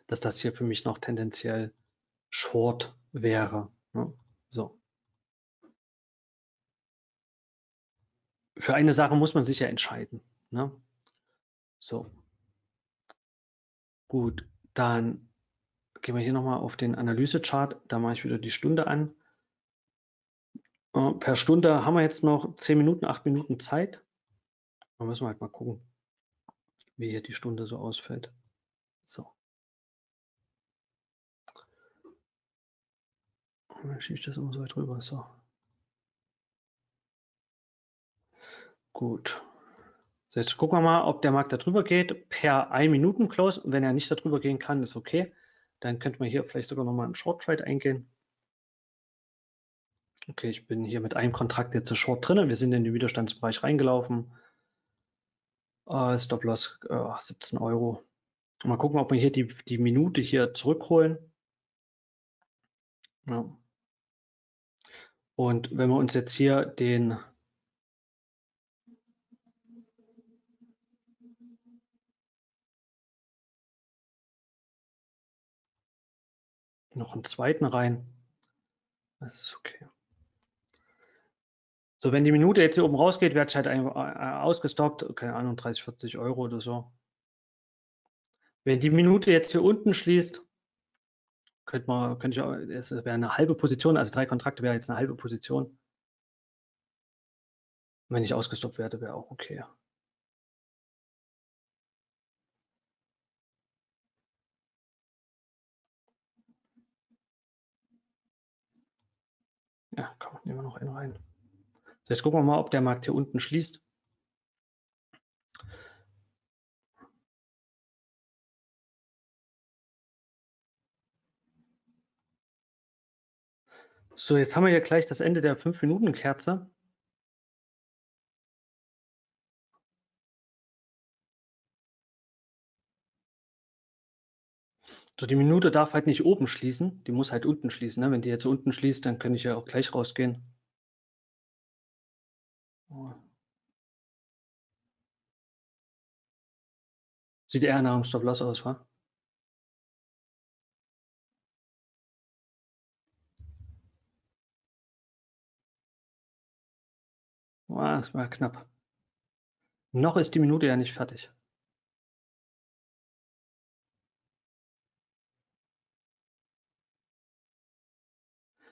dass das hier für mich noch tendenziell Short wäre. Ne? So. Für eine Sache muss man sich ja entscheiden. Ne? So. Gut. Dann gehen wir hier nochmal auf den Analyse-Chart. Da mache ich wieder die Stunde an. Äh, per Stunde haben wir jetzt noch 10 Minuten, 8 Minuten Zeit. Da müssen wir halt mal gucken, wie hier die Stunde so ausfällt. So. Dann schiebe ich das immer so weit rüber. So. Gut. So, jetzt gucken wir mal, ob der Markt da drüber geht per 1 Minuten Close. Wenn er nicht da drüber gehen kann, ist okay. Dann könnte man hier vielleicht sogar nochmal einen Short Trade eingehen. Okay, ich bin hier mit einem Kontrakt jetzt Short drin. Wir sind in den Widerstandsbereich reingelaufen. Uh, Stop Loss uh, 17 Euro. Mal gucken, ob wir hier die, die Minute hier zurückholen. Ja. Und wenn wir uns jetzt hier den noch einen zweiten rein. Das ist okay. So, wenn die Minute jetzt hier oben rausgeht, werde ich halt äh, ausgestoppt, keine Ahnung, 30, 40 Euro oder so. Wenn die Minute jetzt hier unten schließt, könnte man, könnte ich auch, es wäre eine halbe Position, also drei Kontrakte wäre jetzt eine halbe Position. wenn ich ausgestoppt werde, wäre auch okay. Ja, komm, nehmen wir noch einen rein. So, jetzt gucken wir mal, ob der Markt hier unten schließt. So, jetzt haben wir hier gleich das Ende der 5-Minuten-Kerze. So, die Minute darf halt nicht oben schließen, die muss halt unten schließen. Ne? Wenn die jetzt unten schließt, dann könnte ich ja auch gleich rausgehen. Sieht eher nach einem Stop-Loss aus, wa? Das war knapp. Noch ist die Minute ja nicht fertig.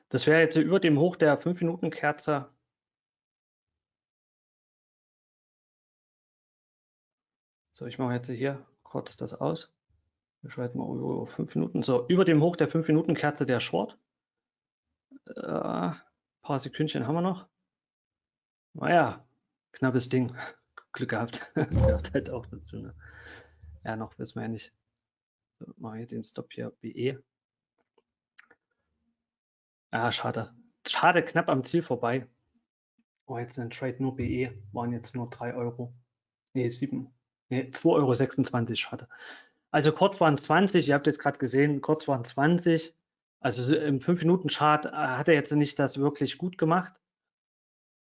Das wäre jetzt über dem Hoch der 5-Minuten-Kerze. So, ich mache jetzt hier kurz das aus. Wir schalten mal über 5 Minuten. So, über dem Hoch der 5-Minuten-Kerze der Short. Äh, paar Sekündchen haben wir noch. Naja, knappes Ding. Glück gehabt. Gehört halt auch dazu. Ne? Ja, noch wissen wir ja nicht. So, mache ich den Stop hier BE. Ah, schade. Schade, knapp am Ziel vorbei. Oh, jetzt ein Trade nur BE. Waren jetzt nur 3 Euro. Nee, 7. Nee, 2,26 Euro, schade. Also kurz waren 20, ihr habt jetzt gerade gesehen, kurz waren 20. Also im 5-Minuten-Chart äh, hat er jetzt nicht das wirklich gut gemacht.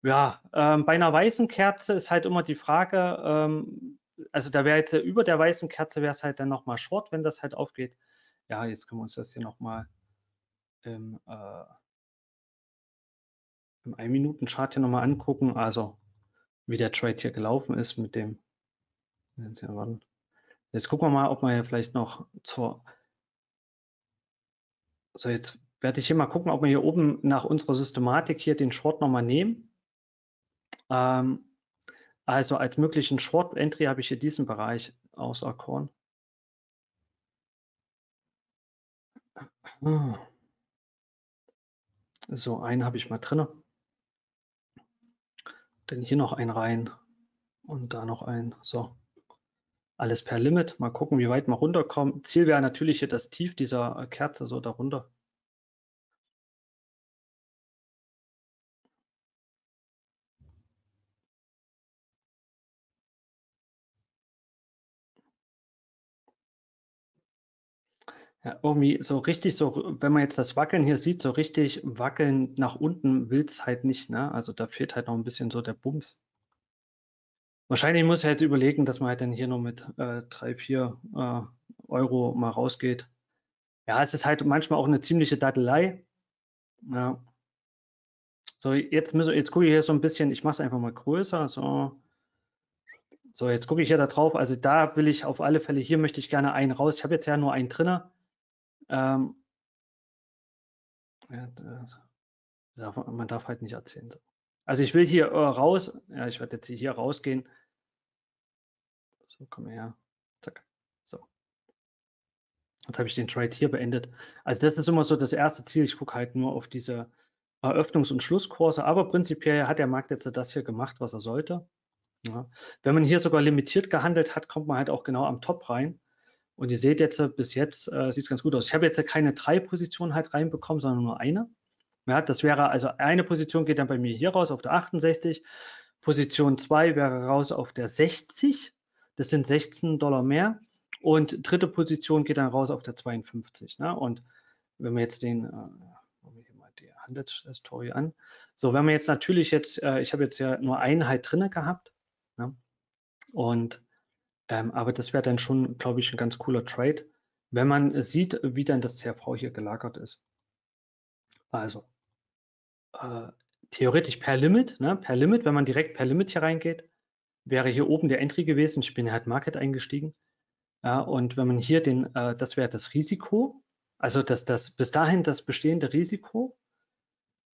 Ja, ähm, bei einer weißen Kerze ist halt immer die Frage, ähm, also da wäre jetzt über der weißen Kerze wäre es halt dann nochmal short, wenn das halt aufgeht. Ja, jetzt können wir uns das hier nochmal im, äh, im 1-Minuten-Chart hier nochmal angucken. Also wie der Trade hier gelaufen ist mit dem. Jetzt gucken wir mal, ob wir hier vielleicht noch zur. So, jetzt werde ich hier mal gucken, ob wir hier oben nach unserer Systematik hier den Short nochmal nehmen. Ähm, also als möglichen Short Entry habe ich hier diesen Bereich aus Acorn. So, einen habe ich mal drin. Dann hier noch einen rein und da noch einen. So, alles per Limit. Mal gucken, wie weit wir runterkommen. Ziel wäre natürlich hier das Tief dieser Kerze so darunter. Ja, irgendwie so richtig so, wenn man jetzt das Wackeln hier sieht, so richtig wackeln nach unten will es halt nicht. Ne? Also da fehlt halt noch ein bisschen so der Bums. Wahrscheinlich muss er halt überlegen, dass man halt dann hier noch mit äh, 3, 4 äh, Euro mal rausgeht. Ja, es ist halt manchmal auch eine ziemliche Dattelei. Ja. So, jetzt, müssen, jetzt gucke ich hier so ein bisschen, ich mache es einfach mal größer. So. so, jetzt gucke ich hier da drauf. Also da will ich auf alle Fälle, hier möchte ich gerne einen raus. Ich habe jetzt ja nur einen drinne. Ähm, ja, das, man darf halt nicht erzählen. Also ich will hier äh, raus, ja, ich werde jetzt hier rausgehen. So, komm her. Zack. So. Jetzt habe ich den Trade hier beendet. Also das ist immer so das erste Ziel. Ich gucke halt nur auf diese Eröffnungs- und Schlusskurse, aber prinzipiell hat der Markt jetzt das hier gemacht, was er sollte. Ja. Wenn man hier sogar limitiert gehandelt hat, kommt man halt auch genau am Top rein. Und ihr seht jetzt, bis jetzt äh, sieht es ganz gut aus. Ich habe jetzt keine drei Positionen halt reinbekommen, sondern nur eine. Ja, das wäre also eine Position geht dann bei mir hier raus auf der 68. Position 2 wäre raus auf der 60. Das sind 16 Dollar mehr. Und dritte Position geht dann raus auf der 52. Ne? Und wenn wir jetzt den, äh, wir hier mal die Handelshistorie an. So, wenn wir jetzt natürlich jetzt, äh, ich habe jetzt ja nur Einheit drinne gehabt. Ne? Und ähm, aber das wäre dann schon, glaube ich, ein ganz cooler Trade, wenn man sieht, wie dann das CRV hier gelagert ist. Also äh, theoretisch per Limit, ne, per Limit, wenn man direkt per Limit hier reingeht, wäre hier oben der Entry gewesen. Ich bin halt Market eingestiegen. Ja, und wenn man hier den, äh, das wäre das Risiko, also das, das bis dahin das bestehende Risiko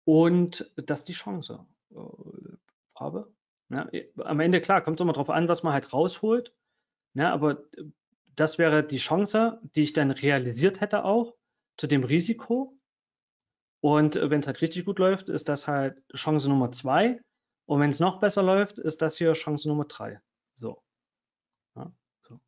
und das die Chance äh, habe. Ja, am Ende, klar, kommt es immer darauf an, was man halt rausholt. Ja, aber das wäre die Chance, die ich dann realisiert hätte auch zu dem Risiko. Und wenn es halt richtig gut läuft, ist das halt Chance Nummer zwei. Und wenn es noch besser läuft, ist das hier Chance Nummer drei. So. Ja, so.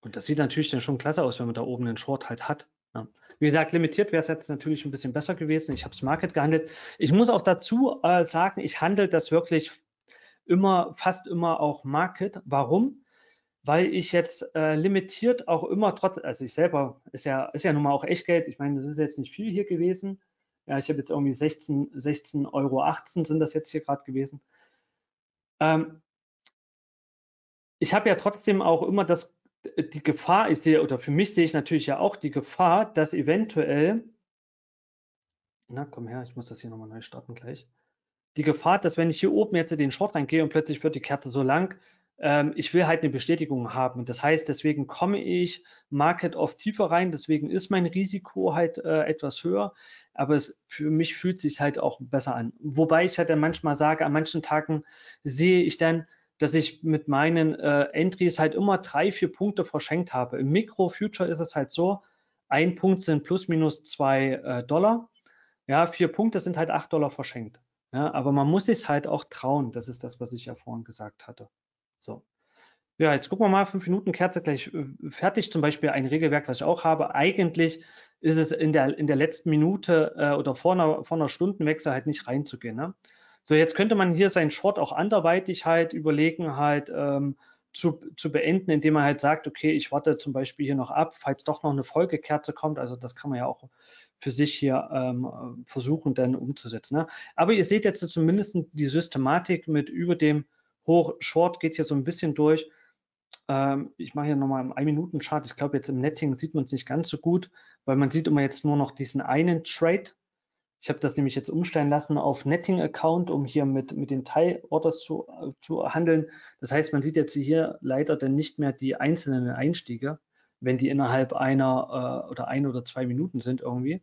Und das sieht natürlich dann schon klasse aus, wenn man da oben einen Short halt hat. Ja. Wie gesagt, limitiert wäre es jetzt natürlich ein bisschen besser gewesen. Ich habe es Market gehandelt. Ich muss auch dazu äh, sagen, ich handle das wirklich immer, fast immer auch Market. Warum? Weil ich jetzt äh, limitiert auch immer trotz, also ich selber ist ja, ist ja nun mal auch Echtgeld. Ich meine, das ist jetzt nicht viel hier gewesen. Ja, ich habe jetzt irgendwie 16, 16 Euro 18 sind das jetzt hier gerade gewesen. Ähm, ich habe ja trotzdem auch immer das, die Gefahr, ich sehe, oder für mich sehe ich natürlich ja auch die Gefahr, dass eventuell, na komm her, ich muss das hier nochmal neu starten gleich, die Gefahr, dass wenn ich hier oben jetzt in den Short reingehe und plötzlich wird die Kerze so lang, ähm, ich will halt eine Bestätigung haben. Das heißt, deswegen komme ich Market oft tiefer rein, deswegen ist mein Risiko halt äh, etwas höher, aber es, für mich fühlt es sich halt auch besser an. Wobei ich halt dann manchmal sage, an manchen Tagen sehe ich dann, dass ich mit meinen äh, Entries halt immer drei, vier Punkte verschenkt habe. Im Mikro-Future ist es halt so, ein Punkt sind plus minus zwei äh, Dollar. Ja, vier Punkte sind halt acht Dollar verschenkt. Ja, aber man muss sich halt auch trauen. Das ist das, was ich ja vorhin gesagt hatte. So. Ja, jetzt gucken wir mal, fünf Minuten Kerze gleich äh, fertig. Zum Beispiel ein Regelwerk, was ich auch habe. Eigentlich ist es in der, in der letzten Minute äh, oder vor einer, vor einer Stundenwechsel halt nicht reinzugehen. Ne? So, jetzt könnte man hier seinen Short auch anderweitig halt überlegen, halt ähm, zu, zu beenden, indem man halt sagt, okay, ich warte zum Beispiel hier noch ab, falls doch noch eine Folgekerze kommt. Also das kann man ja auch für sich hier ähm, versuchen dann umzusetzen. Ne? Aber ihr seht jetzt zumindest die Systematik mit über dem Hoch-Short geht hier so ein bisschen durch. Ähm, ich mache hier nochmal einen 1-Minuten-Chart. Ich glaube, jetzt im Netting sieht man es nicht ganz so gut, weil man sieht immer jetzt nur noch diesen einen Trade. Ich habe das nämlich jetzt umstellen lassen auf Netting-Account, um hier mit, mit den Teilorders zu, zu handeln. Das heißt, man sieht jetzt hier leider dann nicht mehr die einzelnen Einstiege, wenn die innerhalb einer äh, oder ein oder zwei Minuten sind irgendwie.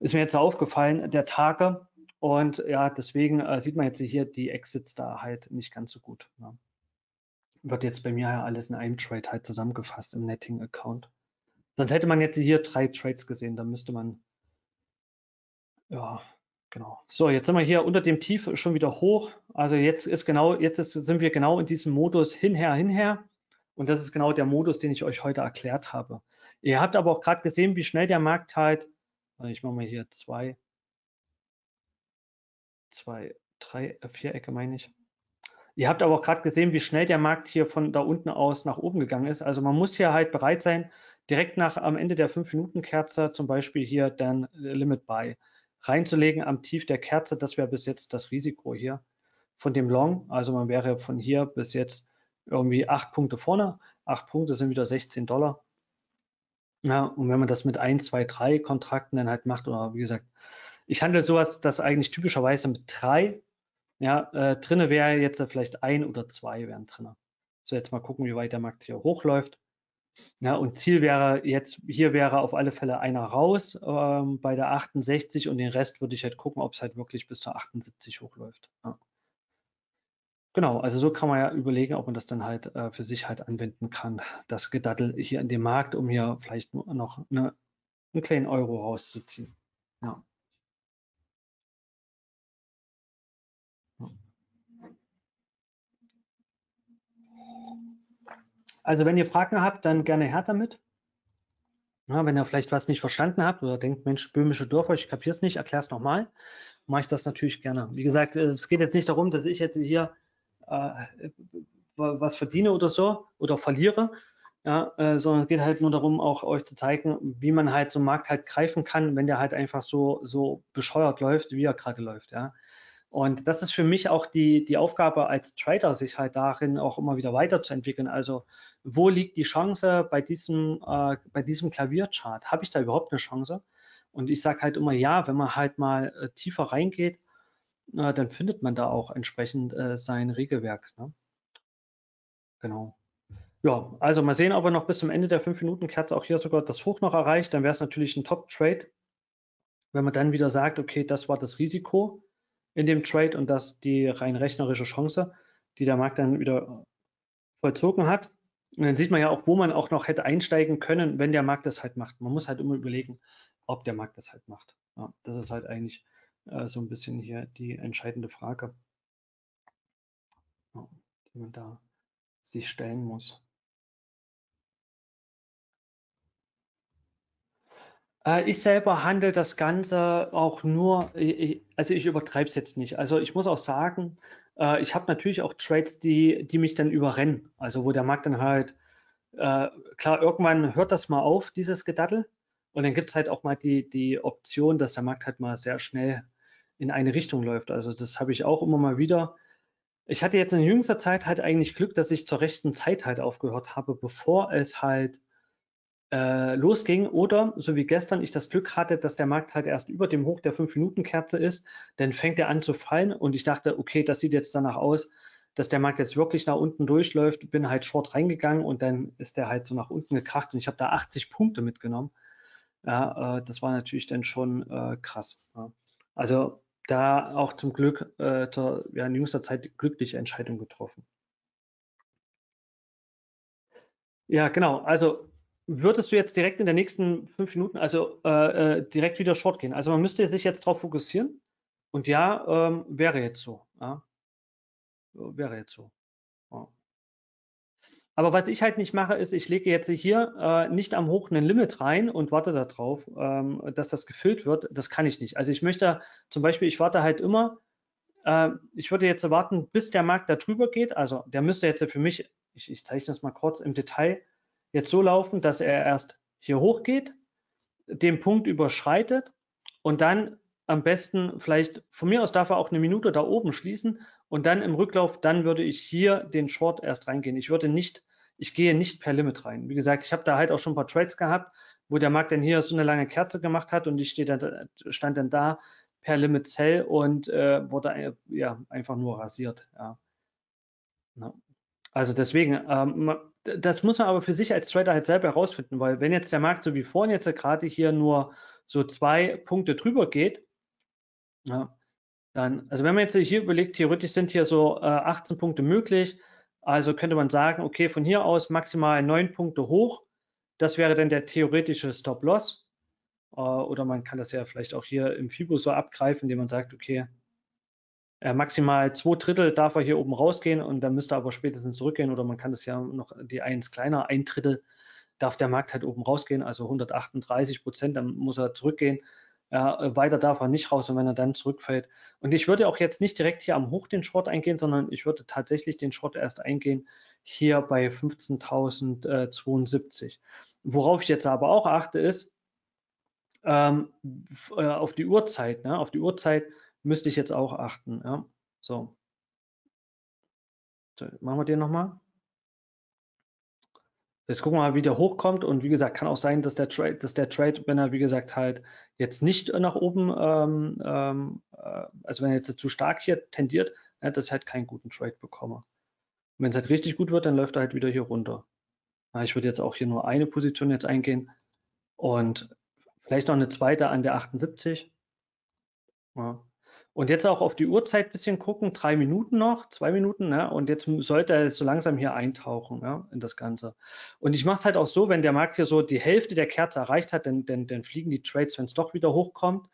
Ist mir jetzt aufgefallen, der Tage. Und ja, deswegen äh, sieht man jetzt hier die Exits da halt nicht ganz so gut. Ne? Wird jetzt bei mir ja alles in einem Trade halt zusammengefasst im Netting-Account. Sonst hätte man jetzt hier drei Trades gesehen, da müsste man, ja, genau. So, jetzt sind wir hier unter dem Tief schon wieder hoch. Also jetzt ist genau, jetzt ist, sind wir genau in diesem Modus hinher, hinher. Und das ist genau der Modus, den ich euch heute erklärt habe. Ihr habt aber auch gerade gesehen, wie schnell der Markt halt, ich mache mal hier zwei, zwei, drei, äh, Vierecke meine ich. Ihr habt aber auch gerade gesehen, wie schnell der Markt hier von da unten aus nach oben gegangen ist. Also man muss hier halt bereit sein, direkt nach am Ende der 5-Minuten-Kerze zum Beispiel hier dann äh, Limit Buy reinzulegen am Tief der Kerze. Das wäre bis jetzt das Risiko hier von dem Long. Also man wäre von hier bis jetzt irgendwie acht Punkte vorne. Acht Punkte sind wieder 16 Dollar. Ja, und wenn man das mit 1, 2, 3 Kontrakten dann halt macht, oder wie gesagt, ich handle sowas, das eigentlich typischerweise mit drei. Ja, äh, drinne wäre jetzt vielleicht ein oder zwei wären drinne. So, jetzt mal gucken, wie weit der Markt hier hochläuft. Ja, und Ziel wäre jetzt, hier wäre auf alle Fälle einer raus ähm, bei der 68 und den Rest würde ich halt gucken, ob es halt wirklich bis zur 78 hochläuft. Ja. Genau, also so kann man ja überlegen, ob man das dann halt äh, für sich halt anwenden kann, das Gedattel hier in dem Markt, um hier vielleicht noch eine, einen kleinen Euro rauszuziehen. Ja. Also wenn ihr Fragen habt, dann gerne her damit. Ja, wenn ihr vielleicht was nicht verstanden habt oder denkt, Mensch, böhmische Dörfer, ich kapiere es nicht, erkläre es nochmal, mache ich das natürlich gerne. Wie gesagt, äh, es geht jetzt nicht darum, dass ich jetzt hier äh, was verdiene oder so oder verliere, ja, äh, sondern es geht halt nur darum, auch euch zu zeigen, wie man halt so einen Markt halt greifen kann, wenn der halt einfach so, so bescheuert läuft, wie er gerade läuft. Ja. Und das ist für mich auch die, die Aufgabe als Trader, sich halt darin auch immer wieder weiterzuentwickeln. Also wo liegt die Chance bei diesem, äh, bei diesem Klavierchart? Habe ich da überhaupt eine Chance? Und ich sage halt immer, ja, wenn man halt mal äh, tiefer reingeht, äh, dann findet man da auch entsprechend äh, sein Regelwerk. Ne? Genau. Ja, also mal sehen, ob er noch bis zum Ende der 5-Minuten-Kerze auch hier sogar das Hoch noch erreicht. Dann wäre es natürlich ein Top-Trade, wenn man dann wieder sagt, okay, das war das Risiko in dem Trade und das die rein rechnerische Chance, die der Markt dann wieder vollzogen hat. Und dann sieht man ja auch, wo man auch noch hätte einsteigen können, wenn der Markt das halt macht. Man muss halt immer überlegen, ob der Markt das halt macht. Ja, das ist halt eigentlich äh, so ein bisschen hier die entscheidende Frage, ja, die man da sich stellen muss. Ich selber handle das Ganze auch nur, also ich übertreibe es jetzt nicht. Also ich muss auch sagen, äh, ich habe natürlich auch Trades, die, die mich dann überrennen. Also wo der Markt dann halt, äh, klar, irgendwann hört das mal auf, dieses Gedattel. Und dann gibt es halt auch mal die, die Option, dass der Markt halt mal sehr schnell in eine Richtung läuft. Also das habe ich auch immer mal wieder. ich hatte jetzt in jüngster Zeit halt eigentlich Glück, dass ich zur rechten Zeit halt aufgehört habe, bevor es halt äh, losging. Oder, so wie gestern, ich das Glück hatte, dass der Markt halt erst über dem Hoch der 5-Minuten-Kerze ist, dann fängt er an zu fallen und ich dachte, okay, das sieht jetzt danach aus, dass der Markt jetzt wirklich nach unten durchläuft, bin halt short reingegangen und dann ist der halt so nach unten gekracht und ich habe da 80 Punkte mitgenommen. Ja, äh, das war natürlich dann schon äh, krass. Ja. Also da auch zum Glück äh, zur, ja, in jüngster Zeit glückliche Entscheidung getroffen. Ja, genau. Also würdest du jetzt direkt in den nächsten fünf Minuten, also äh, äh, direkt wieder Short gehen? Also man müsste sich jetzt darauf fokussieren. Und ja, ähm, wäre jetzt so. Ja. Wäre jetzt so. Ja. Aber was ich halt nicht mache, ist, ich lege jetzt hier äh, nicht am Hoch ein Limit rein und warte darauf, ähm, dass das gefüllt wird. Das kann ich nicht. Also ich möchte zum Beispiel, ich warte halt immer, äh, ich würde jetzt warten, bis der Markt da drüber geht. Also der müsste jetzt für mich, ich, ich zeichne das mal kurz im Detail, jetzt so laufen, dass er erst hier hoch geht, den Punkt überschreitet und dann am besten vielleicht, von mir aus darf er auch eine Minute da oben schließen und dann im Rücklauf, dann würde ich hier den Short erst reingehen. Ich würde nicht, ich gehe nicht per Limit rein. Wie gesagt, ich habe da halt auch schon ein paar Trades gehabt, wo der Markt dann hier so eine lange Kerze gemacht hat und ich stehe dann, stand dann da per Limit Sell und äh, wurde ja einfach nur rasiert. Ja. Also deswegen, ähm, das muss man aber für sich als Trader halt selber herausfinden, weil wenn jetzt der Markt so wie vorhin jetzt gerade hier nur so zwei Punkte drüber geht, ja, dann, also wenn man jetzt hier überlegt, theoretisch sind hier so äh, 18 Punkte möglich, also könnte man sagen, okay, von hier aus maximal neun Punkte hoch, das wäre dann der theoretische Stop-Loss. Äh, oder man kann das ja vielleicht auch hier im FIBO so abgreifen, indem man sagt, okay, maximal zwei Drittel darf er hier oben rausgehen und dann müsste er aber spätestens zurückgehen oder man kann das ja noch die eins kleiner, ein Drittel darf der Markt halt oben rausgehen, also 138 Prozent, dann muss er zurückgehen. Ja, weiter darf er nicht raus und wenn er dann zurückfällt. Und ich würde auch jetzt nicht direkt hier am Hoch den Short eingehen, sondern ich würde tatsächlich den Short erst eingehen hier bei 15.072. Worauf ich jetzt aber auch achte ist, ähm, äh, auf die Uhrzeit. Ne? Auf die Uhrzeit müsste ich jetzt auch achten. Ja? So. so. Machen wir den nochmal. Jetzt gucken wir mal, wie der hochkommt und wie gesagt, kann auch sein, dass der Trade, dass der Trade, wenn er wie gesagt halt jetzt nicht nach oben, ähm, ähm, äh, also wenn er jetzt zu stark hier tendiert, ja, dass ich halt keinen guten Trade bekomme. wenn es halt richtig gut wird, dann läuft er halt wieder hier runter. Ja, ich würde jetzt auch hier nur eine Position jetzt eingehen und vielleicht noch eine zweite an der 78. Ja. Und jetzt auch auf die Uhrzeit bisschen gucken, drei Minuten noch, zwei Minuten, ne? und jetzt sollte er so langsam hier eintauchen ja, in das Ganze. Und ich mache es halt auch so, wenn der Markt hier so die Hälfte der Kerze erreicht hat, dann, dann, dann fliegen die Trades, wenn es doch wieder hochkommt,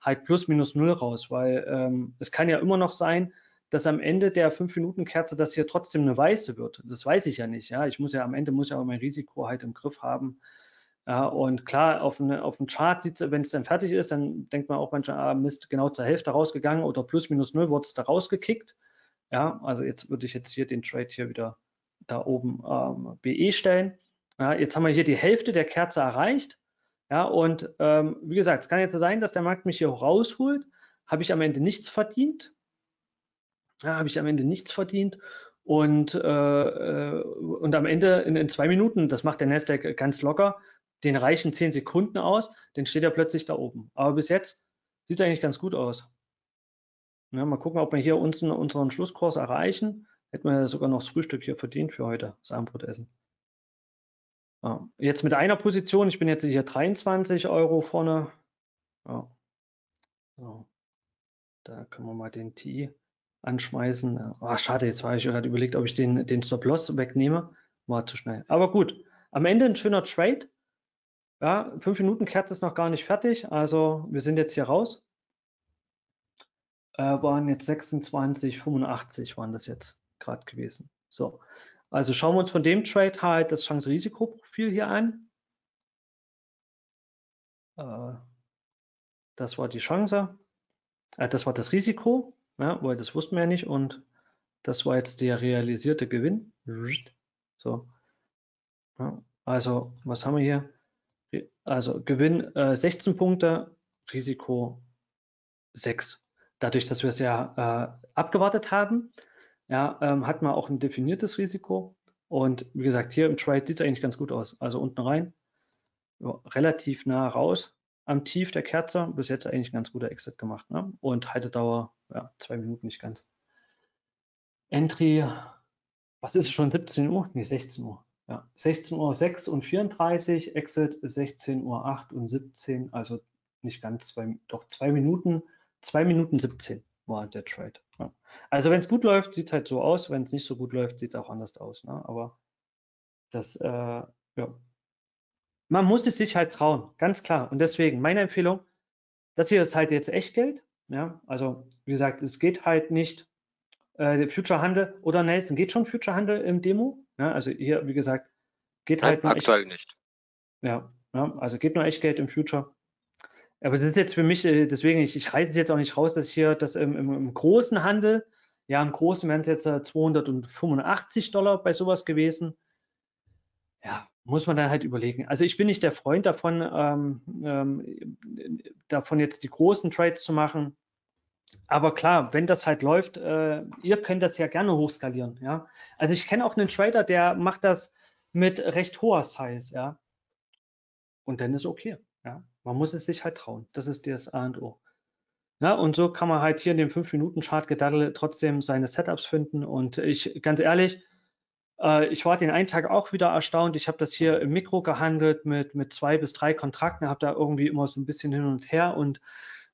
halt plus minus null raus, weil ähm, es kann ja immer noch sein, dass am Ende der 5-Minuten-Kerze das hier trotzdem eine weiße wird. Das weiß ich ja nicht. Ja, ich muss ja am Ende muss ja auch mein Risiko halt im Griff haben. Ja, und klar, auf, eine, auf dem Chart sieht es, wenn es dann fertig ist, dann denkt man auch manchmal, ah, Mist, genau zur Hälfte rausgegangen oder plus minus null wurde es da rausgekickt. Ja, also jetzt würde ich jetzt hier den Trade hier wieder da oben ähm, BE stellen. Ja, jetzt haben wir hier die Hälfte der Kerze erreicht. Ja, und ähm, wie gesagt, es kann jetzt sein, dass der Markt mich hier rausholt. Habe ich am Ende nichts verdient. Ja, habe ich am Ende nichts verdient. Und, äh, äh und am Ende in, in, zwei Minuten, das macht der Nasdaq ganz locker, den reichen zehn Sekunden aus, dann steht er plötzlich da oben. Aber bis jetzt sieht es eigentlich ganz gut aus. Ja, mal gucken, ob wir hier unseren, unseren Schlusskurs erreichen. Hätten wir sogar noch das Frühstück hier verdient für heute, das Abendbrot essen. Ja, jetzt mit einer Position, ich bin jetzt hier 23 Euro vorne. Ja. So. Da können wir mal den TI anschmeißen. Oh, schade, jetzt war ich gerade überlegt, ob ich den, den Stop-Loss wegnehme. War zu schnell. Aber gut, am Ende ein schöner Trade. Ja, fünf Minuten Kerze ist noch gar nicht fertig, also wir sind jetzt hier raus. Äh, waren jetzt 26, 85 waren das jetzt gerade gewesen. So, also schauen wir uns von dem Trade halt das Chance-Risiko-Profil hier an. Äh, das war die Chance, äh, das war das Risiko, ja, weil das wussten wir ja nicht und das war jetzt der realisierte Gewinn. So, ja, also was haben wir hier? Also Gewinn äh, 16 Punkte, Risiko 6. Dadurch, dass wir es ja äh, abgewartet haben, ja, ähm, hat man auch ein definiertes Risiko. Und wie gesagt, hier im Trade sieht es eigentlich ganz gut aus. Also unten rein, ja, relativ nah raus am Tief der Kerze. Bis jetzt eigentlich ein ganz guter Exit gemacht. Ne? Und Haltedauer, ja, zwei Minuten nicht ganz. Entry, was ist es schon? 17 Uhr? Nee, 16 Uhr. Ja, 16 Uhr 6 und 34, Exit 16 Uhr 8 und 17, also nicht ganz zwei, doch zwei Minuten, zwei Minuten 17 war der Trade. Ja. Also wenn es gut läuft, sieht es halt so aus, wenn es nicht so gut läuft, sieht es auch anders aus. Ne? Aber das, äh, ja. Man muss es sich halt trauen, ganz klar. Und deswegen meine Empfehlung, das hier ist halt jetzt Echtgeld. Ja, also wie gesagt, es geht halt nicht äh, Future-Handel oder Nelson, geht schon Future-Handel im Demo? Ja, also hier, wie gesagt, geht Nein, halt nur aktuell echt, nicht. Ja, ja, also geht nur Echtgeld im Future. Aber das ist jetzt für mich, äh, deswegen, ich, ich reiße es jetzt auch nicht raus, dass hier das im, im, im großen Handel, ja, im großen wären es jetzt 285 äh, Dollar bei sowas gewesen. Ja, muss man dann halt überlegen. Also ich bin nicht der Freund davon, ähm, ähm, davon jetzt die großen Trades zu machen. Aber klar, wenn das halt läuft, äh, ihr könnt das ja gerne hochskalieren. Ja? Also ich kenne auch einen Trader, der macht das mit recht hoher Size, ja. Und dann ist okay. Ja? Man muss es sich halt trauen. Das ist das A und O. Ja, und so kann man halt hier in dem 5-Minuten-Chart-Gedaddel trotzdem seine Setups finden. Und ich, ganz ehrlich, äh, ich war den einen Tag auch wieder erstaunt. Ich habe das hier im Mikro gehandelt mit, mit zwei bis drei Kontrakten, habe da irgendwie immer so ein bisschen hin und her und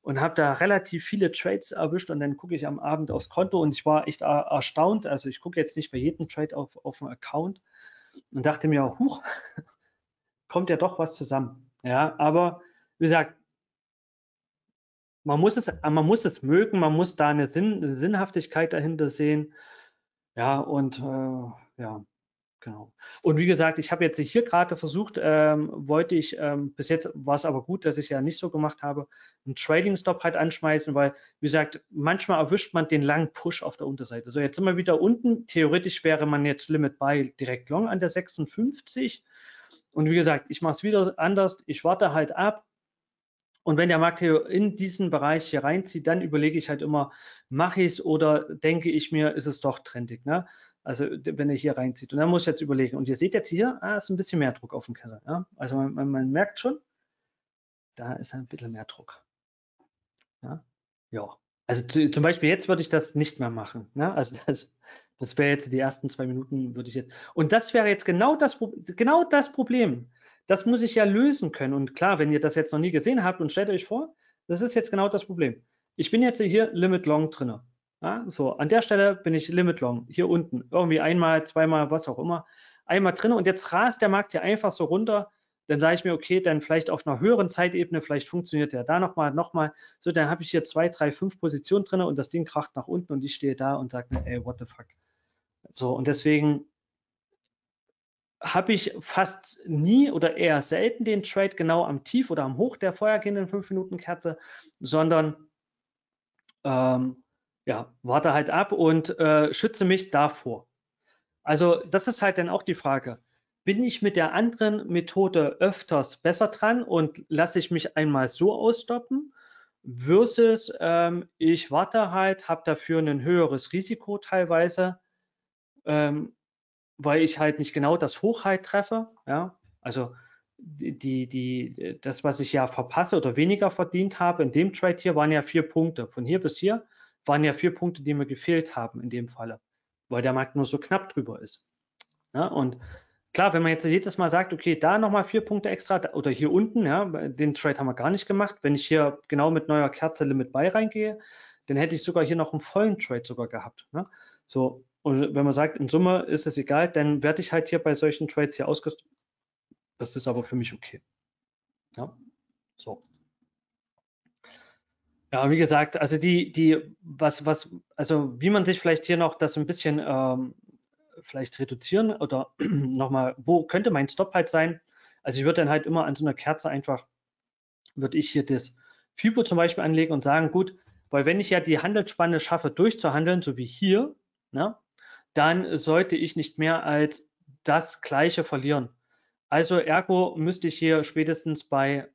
und habe da relativ viele Trades erwischt und dann gucke ich am Abend aufs Konto und ich war echt erstaunt. Also ich gucke jetzt nicht bei jedem Trade auf, auf den Account und dachte mir, huch, kommt ja doch was zusammen. Ja, aber wie gesagt, man muss es, man muss es mögen, man muss da eine, Sinn, eine Sinnhaftigkeit dahinter sehen. Ja, und äh, ja, Genau. Und wie gesagt, ich habe jetzt hier gerade versucht, ähm, wollte ich, ähm, bis jetzt war es aber gut, dass ich ja nicht so gemacht habe, einen Trading Stop halt anschmeißen, weil, wie gesagt, manchmal erwischt man den langen Push auf der Unterseite. So, jetzt sind wir wieder unten. Theoretisch wäre man jetzt Limit Buy direkt long an der 56. Und wie gesagt, ich mache es wieder anders. Ich warte halt ab. Und wenn der Markt hier in diesen Bereich hier reinzieht, dann überlege ich halt immer, mache ich es oder denke ich mir, ist es doch trendig. Ne? Also wenn er hier reinzieht. Und dann muss ich jetzt überlegen. Und ihr seht jetzt hier, ah, ist ein bisschen mehr Druck auf dem Kessel. Ja? Also man, man, man, merkt schon, da ist ein bisschen mehr Druck. Ja, ja. Also zu, zum Beispiel jetzt würde ich das nicht mehr machen. Ne? Also das, das wäre jetzt die ersten zwei Minuten, würde ich jetzt. Und das wäre jetzt genau das, genau das Problem. Das muss ich ja lösen können. Und klar, wenn ihr das jetzt noch nie gesehen habt und stellt euch vor, das ist jetzt genau das Problem. Ich bin jetzt hier Limit Long drin. Ja, so, an der Stelle bin ich Limit Long, hier unten, irgendwie einmal, zweimal, was auch immer, einmal drin und jetzt rast der Markt hier einfach so runter. Dann sage ich mir, okay, dann vielleicht auf einer höheren Zeitebene, vielleicht funktioniert der da nochmal, nochmal. So, dann habe ich hier zwei, drei, fünf Positionen drin und das Ding kracht nach unten und ich stehe da und sage mir, ey, what the fuck. So, und deswegen habe ich fast nie oder eher selten den Trade genau am Tief oder am Hoch der vorhergehenden 5-Minuten-Kerze, sondern ähm, ja, warte halt ab und äh, schütze mich davor. Also das ist halt dann auch die Frage. Bin ich mit der anderen Methode öfters besser dran und lasse ich mich einmal so ausstoppen versus ähm, ich warte halt, habe dafür ein höheres Risiko teilweise, ähm, weil ich halt nicht genau das Hoch halt treffe. Ja, also die, die, das, was ich ja verpasse oder weniger verdient habe in dem Trade hier, waren ja vier Punkte. Von hier bis hier waren ja vier Punkte, die mir gefehlt haben in dem Falle, weil der Markt nur so knapp drüber ist. Ja, und klar, wenn man jetzt jedes Mal sagt, okay, da nochmal vier Punkte extra oder hier unten, ja, den Trade haben wir gar nicht gemacht. Wenn ich hier genau mit neuer Kerze Limit Buy reingehe, dann hätte ich sogar hier noch einen vollen Trade sogar gehabt. Ne? So, und wenn man sagt, in Summe ist es egal, dann werde ich halt hier bei solchen Trades hier ausgerüstet. Das ist aber für mich okay. Ja, so. Ja, wie gesagt, also die, die, was, was, also wie man sich vielleicht hier noch das ein bisschen ähm, vielleicht reduzieren oder nochmal, wo könnte mein Stop halt sein? Also ich würde dann halt immer an so einer Kerze einfach, würde ich hier das FIBO zum Beispiel anlegen und sagen, gut, weil wenn ich ja die Handelsspanne schaffe durchzuhandeln, so wie hier, ne, dann sollte ich nicht mehr als das Gleiche verlieren. Also ergo müsste ich hier spätestens bei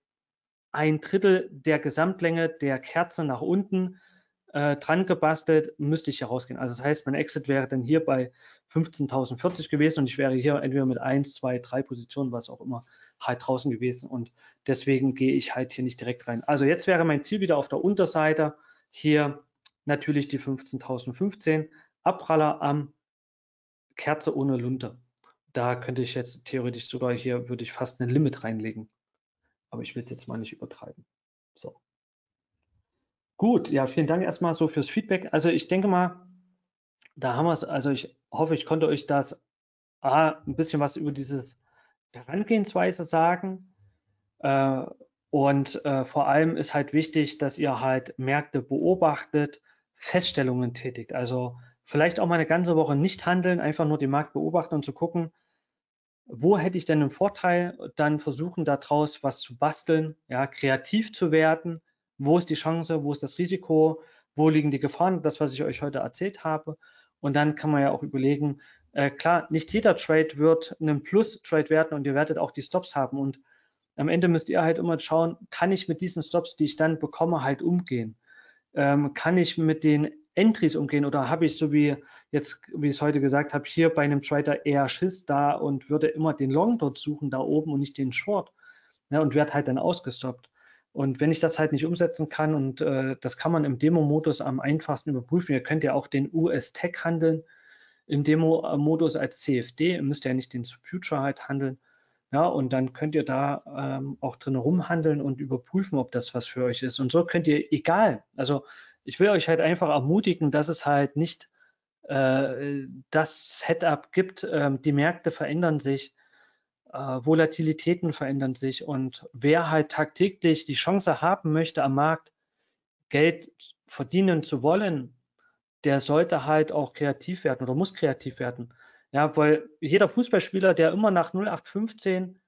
ein Drittel der Gesamtlänge der Kerze nach unten äh, dran gebastelt, müsste ich hier rausgehen. Also das heißt, mein Exit wäre dann hier bei 15.040 gewesen und ich wäre hier entweder mit 1, 2, 3 Positionen, was auch immer, halt draußen gewesen und deswegen gehe ich halt hier nicht direkt rein. Also jetzt wäre mein Ziel wieder auf der Unterseite hier natürlich die 15.015, Abpraller am Kerze ohne Lunte. Da könnte ich jetzt theoretisch sogar hier, würde ich fast ein Limit reinlegen. Aber ich will es jetzt mal nicht übertreiben. So. Gut, ja, vielen Dank erstmal so fürs Feedback. Also ich denke mal, da haben wir es, also ich hoffe, ich konnte euch das ah, ein bisschen was über diese Herangehensweise sagen. Äh, und äh, vor allem ist halt wichtig, dass ihr halt Märkte beobachtet, Feststellungen tätigt. Also vielleicht auch mal eine ganze Woche nicht handeln, einfach nur den Markt beobachten und zu gucken, wo hätte ich denn einen Vorteil, dann versuchen daraus was zu basteln, ja, kreativ zu werden, wo ist die Chance, wo ist das Risiko, wo liegen die Gefahren, das, was ich euch heute erzählt habe. Und dann kann man ja auch überlegen, äh, klar, nicht jeder Trade wird einen Plus-Trade werden und ihr werdet auch die Stops haben. Und am Ende müsst ihr halt immer schauen, kann ich mit diesen Stops, die ich dann bekomme, halt umgehen? Ähm, kann ich mit den Entries umgehen oder habe ich, so wie jetzt, wie ich es heute gesagt habe, hier bei einem Trader eher Schiss da und würde immer den Long dort suchen da oben und nicht den Short ja, und werde halt dann ausgestoppt. Und wenn ich das halt nicht umsetzen kann und äh, das kann man im Demo-Modus am einfachsten überprüfen, ihr könnt ja auch den US-Tech handeln im Demo-Modus als CFD, ihr müsst ja nicht den Future halt handeln. Ja, und dann könnt ihr da ähm, auch drin rumhandeln und überprüfen, ob das was für euch ist. Und so könnt ihr, egal, also ich will euch halt einfach ermutigen, dass es halt nicht äh, das Setup gibt. Ähm, die Märkte verändern sich, äh, Volatilitäten verändern sich und wer halt tagtäglich die Chance haben möchte, am Markt Geld verdienen zu wollen, der sollte halt auch kreativ werden oder muss kreativ werden. Ja, weil jeder Fußballspieler, der immer nach 0815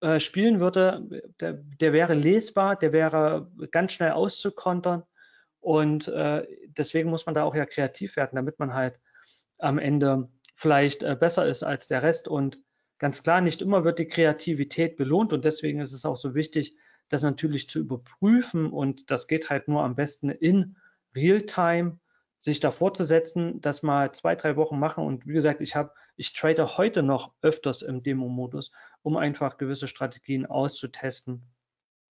äh, spielen würde, der, der, wäre lesbar, der wäre ganz schnell auszukontern. Und äh, deswegen muss man da auch ja kreativ werden, damit man halt am Ende vielleicht äh, besser ist als der Rest. Und ganz klar, nicht immer wird die Kreativität belohnt. Und deswegen ist es auch so wichtig, das natürlich zu überprüfen. Und das geht halt nur am besten in Realtime sich davor zu setzen, das mal zwei, drei Wochen machen. Und wie gesagt, ich habe, ich trade heute noch öfters im Demo-Modus, um einfach gewisse Strategien auszutesten.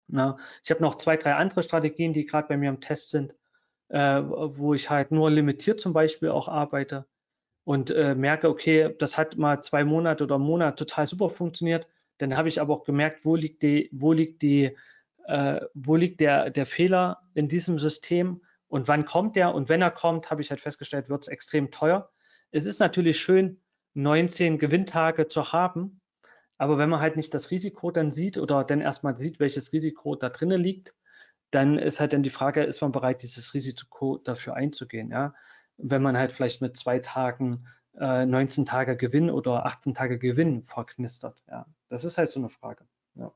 Na, ich habe noch zwei, drei andere Strategien, die gerade bei mir im Test sind, äh, wo ich halt nur limitiert zum Beispiel auch arbeite und äh, merke, okay, das hat mal zwei Monate oder einen Monat total super funktioniert. Dann habe ich aber auch gemerkt, wo liegt die, wo liegt die, äh, wo liegt der, der Fehler in diesem System und wann kommt der? Und wenn er kommt, habe ich halt festgestellt, wird es extrem teuer. Es ist natürlich schön, 19 Gewinntage zu haben, aber wenn man halt nicht das Risiko dann sieht oder dann erstmal sieht, welches Risiko da drinnen liegt, dann ist halt dann die Frage, ist man bereit, dieses Risiko dafür einzugehen? Ja? Wenn man halt vielleicht mit zwei Tagen äh, 19 Tage Gewinn oder 18 Tage Gewinn verknistert. Ja? Das ist halt so eine Frage. Ja.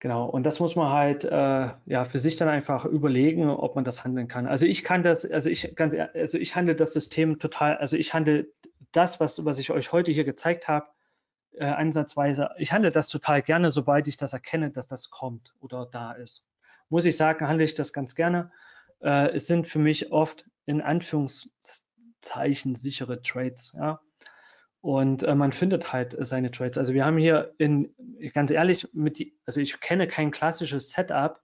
Genau, und das muss man halt äh, ja für sich dann einfach überlegen, ob man das handeln kann. Also ich kann das, also ich ganz, also ich handle das System total, also ich handle das, was, was ich euch heute hier gezeigt habe, äh, ansatzweise, ich handle das total gerne, sobald ich das erkenne, dass das kommt oder da ist. Muss ich sagen, handle ich das ganz gerne. Äh, es sind für mich oft in Anführungszeichen sichere Trades, ja. Und äh, man findet halt seine Trades. Also wir haben hier in, ganz ehrlich, die, also ich kenne kein klassisches Setup,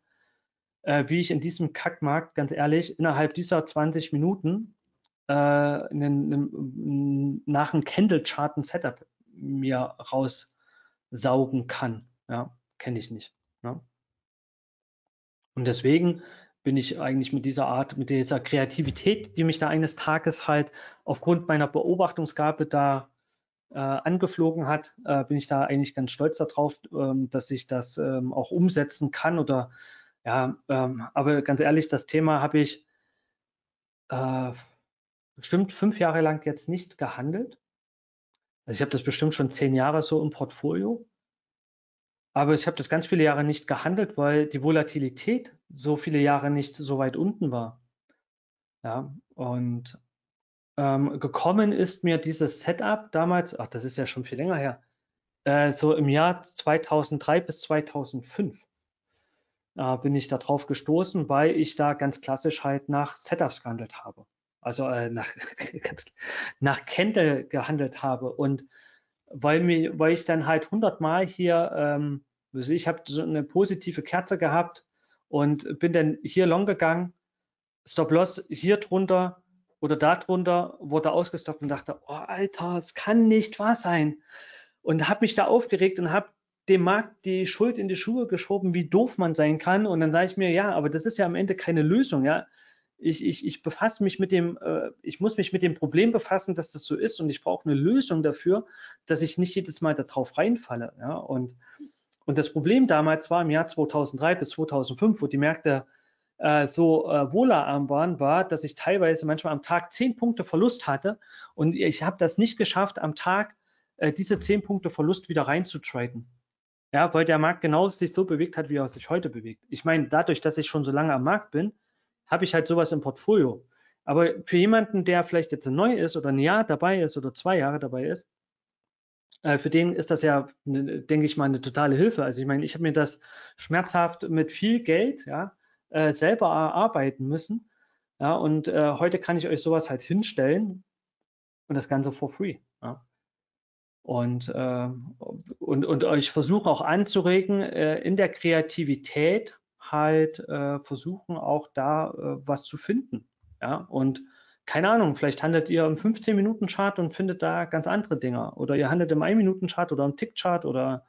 äh, wie ich in diesem Kackmarkt, ganz ehrlich, innerhalb dieser 20 Minuten äh, einen, einen, nach einem Candle-Chart ein Setup mir raussaugen kann. Ja, kenne ich nicht. Ne? Und deswegen bin ich eigentlich mit dieser Art, mit dieser Kreativität, die mich da eines Tages halt aufgrund meiner Beobachtungsgabe da äh, angeflogen hat, äh, bin ich da eigentlich ganz stolz darauf, ähm, dass ich das ähm, auch umsetzen kann oder ja, ähm, aber ganz ehrlich, das Thema habe ich äh, bestimmt fünf Jahre lang jetzt nicht gehandelt. Also ich habe das bestimmt schon zehn Jahre so im Portfolio. Aber ich habe das ganz viele Jahre nicht gehandelt, weil die Volatilität so viele Jahre nicht so weit unten war. Ja, und ähm, gekommen ist mir dieses Setup damals, ach, das ist ja schon viel länger her, äh, so im Jahr 2003 bis 2005. äh, bin ich da drauf gestoßen, weil ich da ganz klassisch halt nach Setups gehandelt habe. Also äh, nach, nach Candle gehandelt habe. Und weil, mir, weil ich dann halt hundertmal hier, ähm, also ich habe so eine positive Kerze gehabt und bin dann hier long gegangen, Stop Loss hier drunter oder da drunter, wurde ausgestoppt und dachte, oh Alter, es kann nicht wahr sein. Und habe mich da aufgeregt und habe dem Markt die Schuld in die Schuhe geschoben, wie doof man sein kann. Und dann sage ich mir, ja, aber das ist ja am Ende keine Lösung, ja. Ich, ich, ich befasse mich mit dem, äh, ich muss mich mit dem Problem befassen, dass das so ist und ich brauche eine Lösung dafür, dass ich nicht jedes Mal darauf reinfalle. Ja? Und, und das Problem damals war im Jahr 2003 bis 2005, wo die Märkte äh, so äh, wohlerarm waren, war, dass ich teilweise manchmal am Tag zehn Punkte Verlust hatte und ich habe das nicht geschafft, am Tag äh, diese zehn Punkte Verlust wieder reinzutraden. Ja, weil der Markt genau sich so bewegt hat, wie er sich heute bewegt. Ich meine, dadurch, dass ich schon so lange am Markt bin, habe ich halt sowas im Portfolio. Aber für jemanden, der vielleicht jetzt neu ist oder ein Jahr dabei ist oder zwei Jahre dabei ist, äh, für den ist das ja, ne, denke ich mal, eine totale Hilfe. Also ich meine, ich habe mir das schmerzhaft mit viel Geld ja, äh, selber erarbeiten müssen. Ja, und äh, heute kann ich euch sowas halt hinstellen und das Ganze for free. Ja und, äh, und, und euch versuchen auch anzuregen, in der Kreativität halt äh, versuchen auch da äh, was zu finden. Ja, und keine Ahnung, vielleicht handelt ihr im 15-Minuten-Chart und findet da ganz andere Dinge. Oder ihr handelt im 1-Minuten-Chart oder im Tick-Chart oder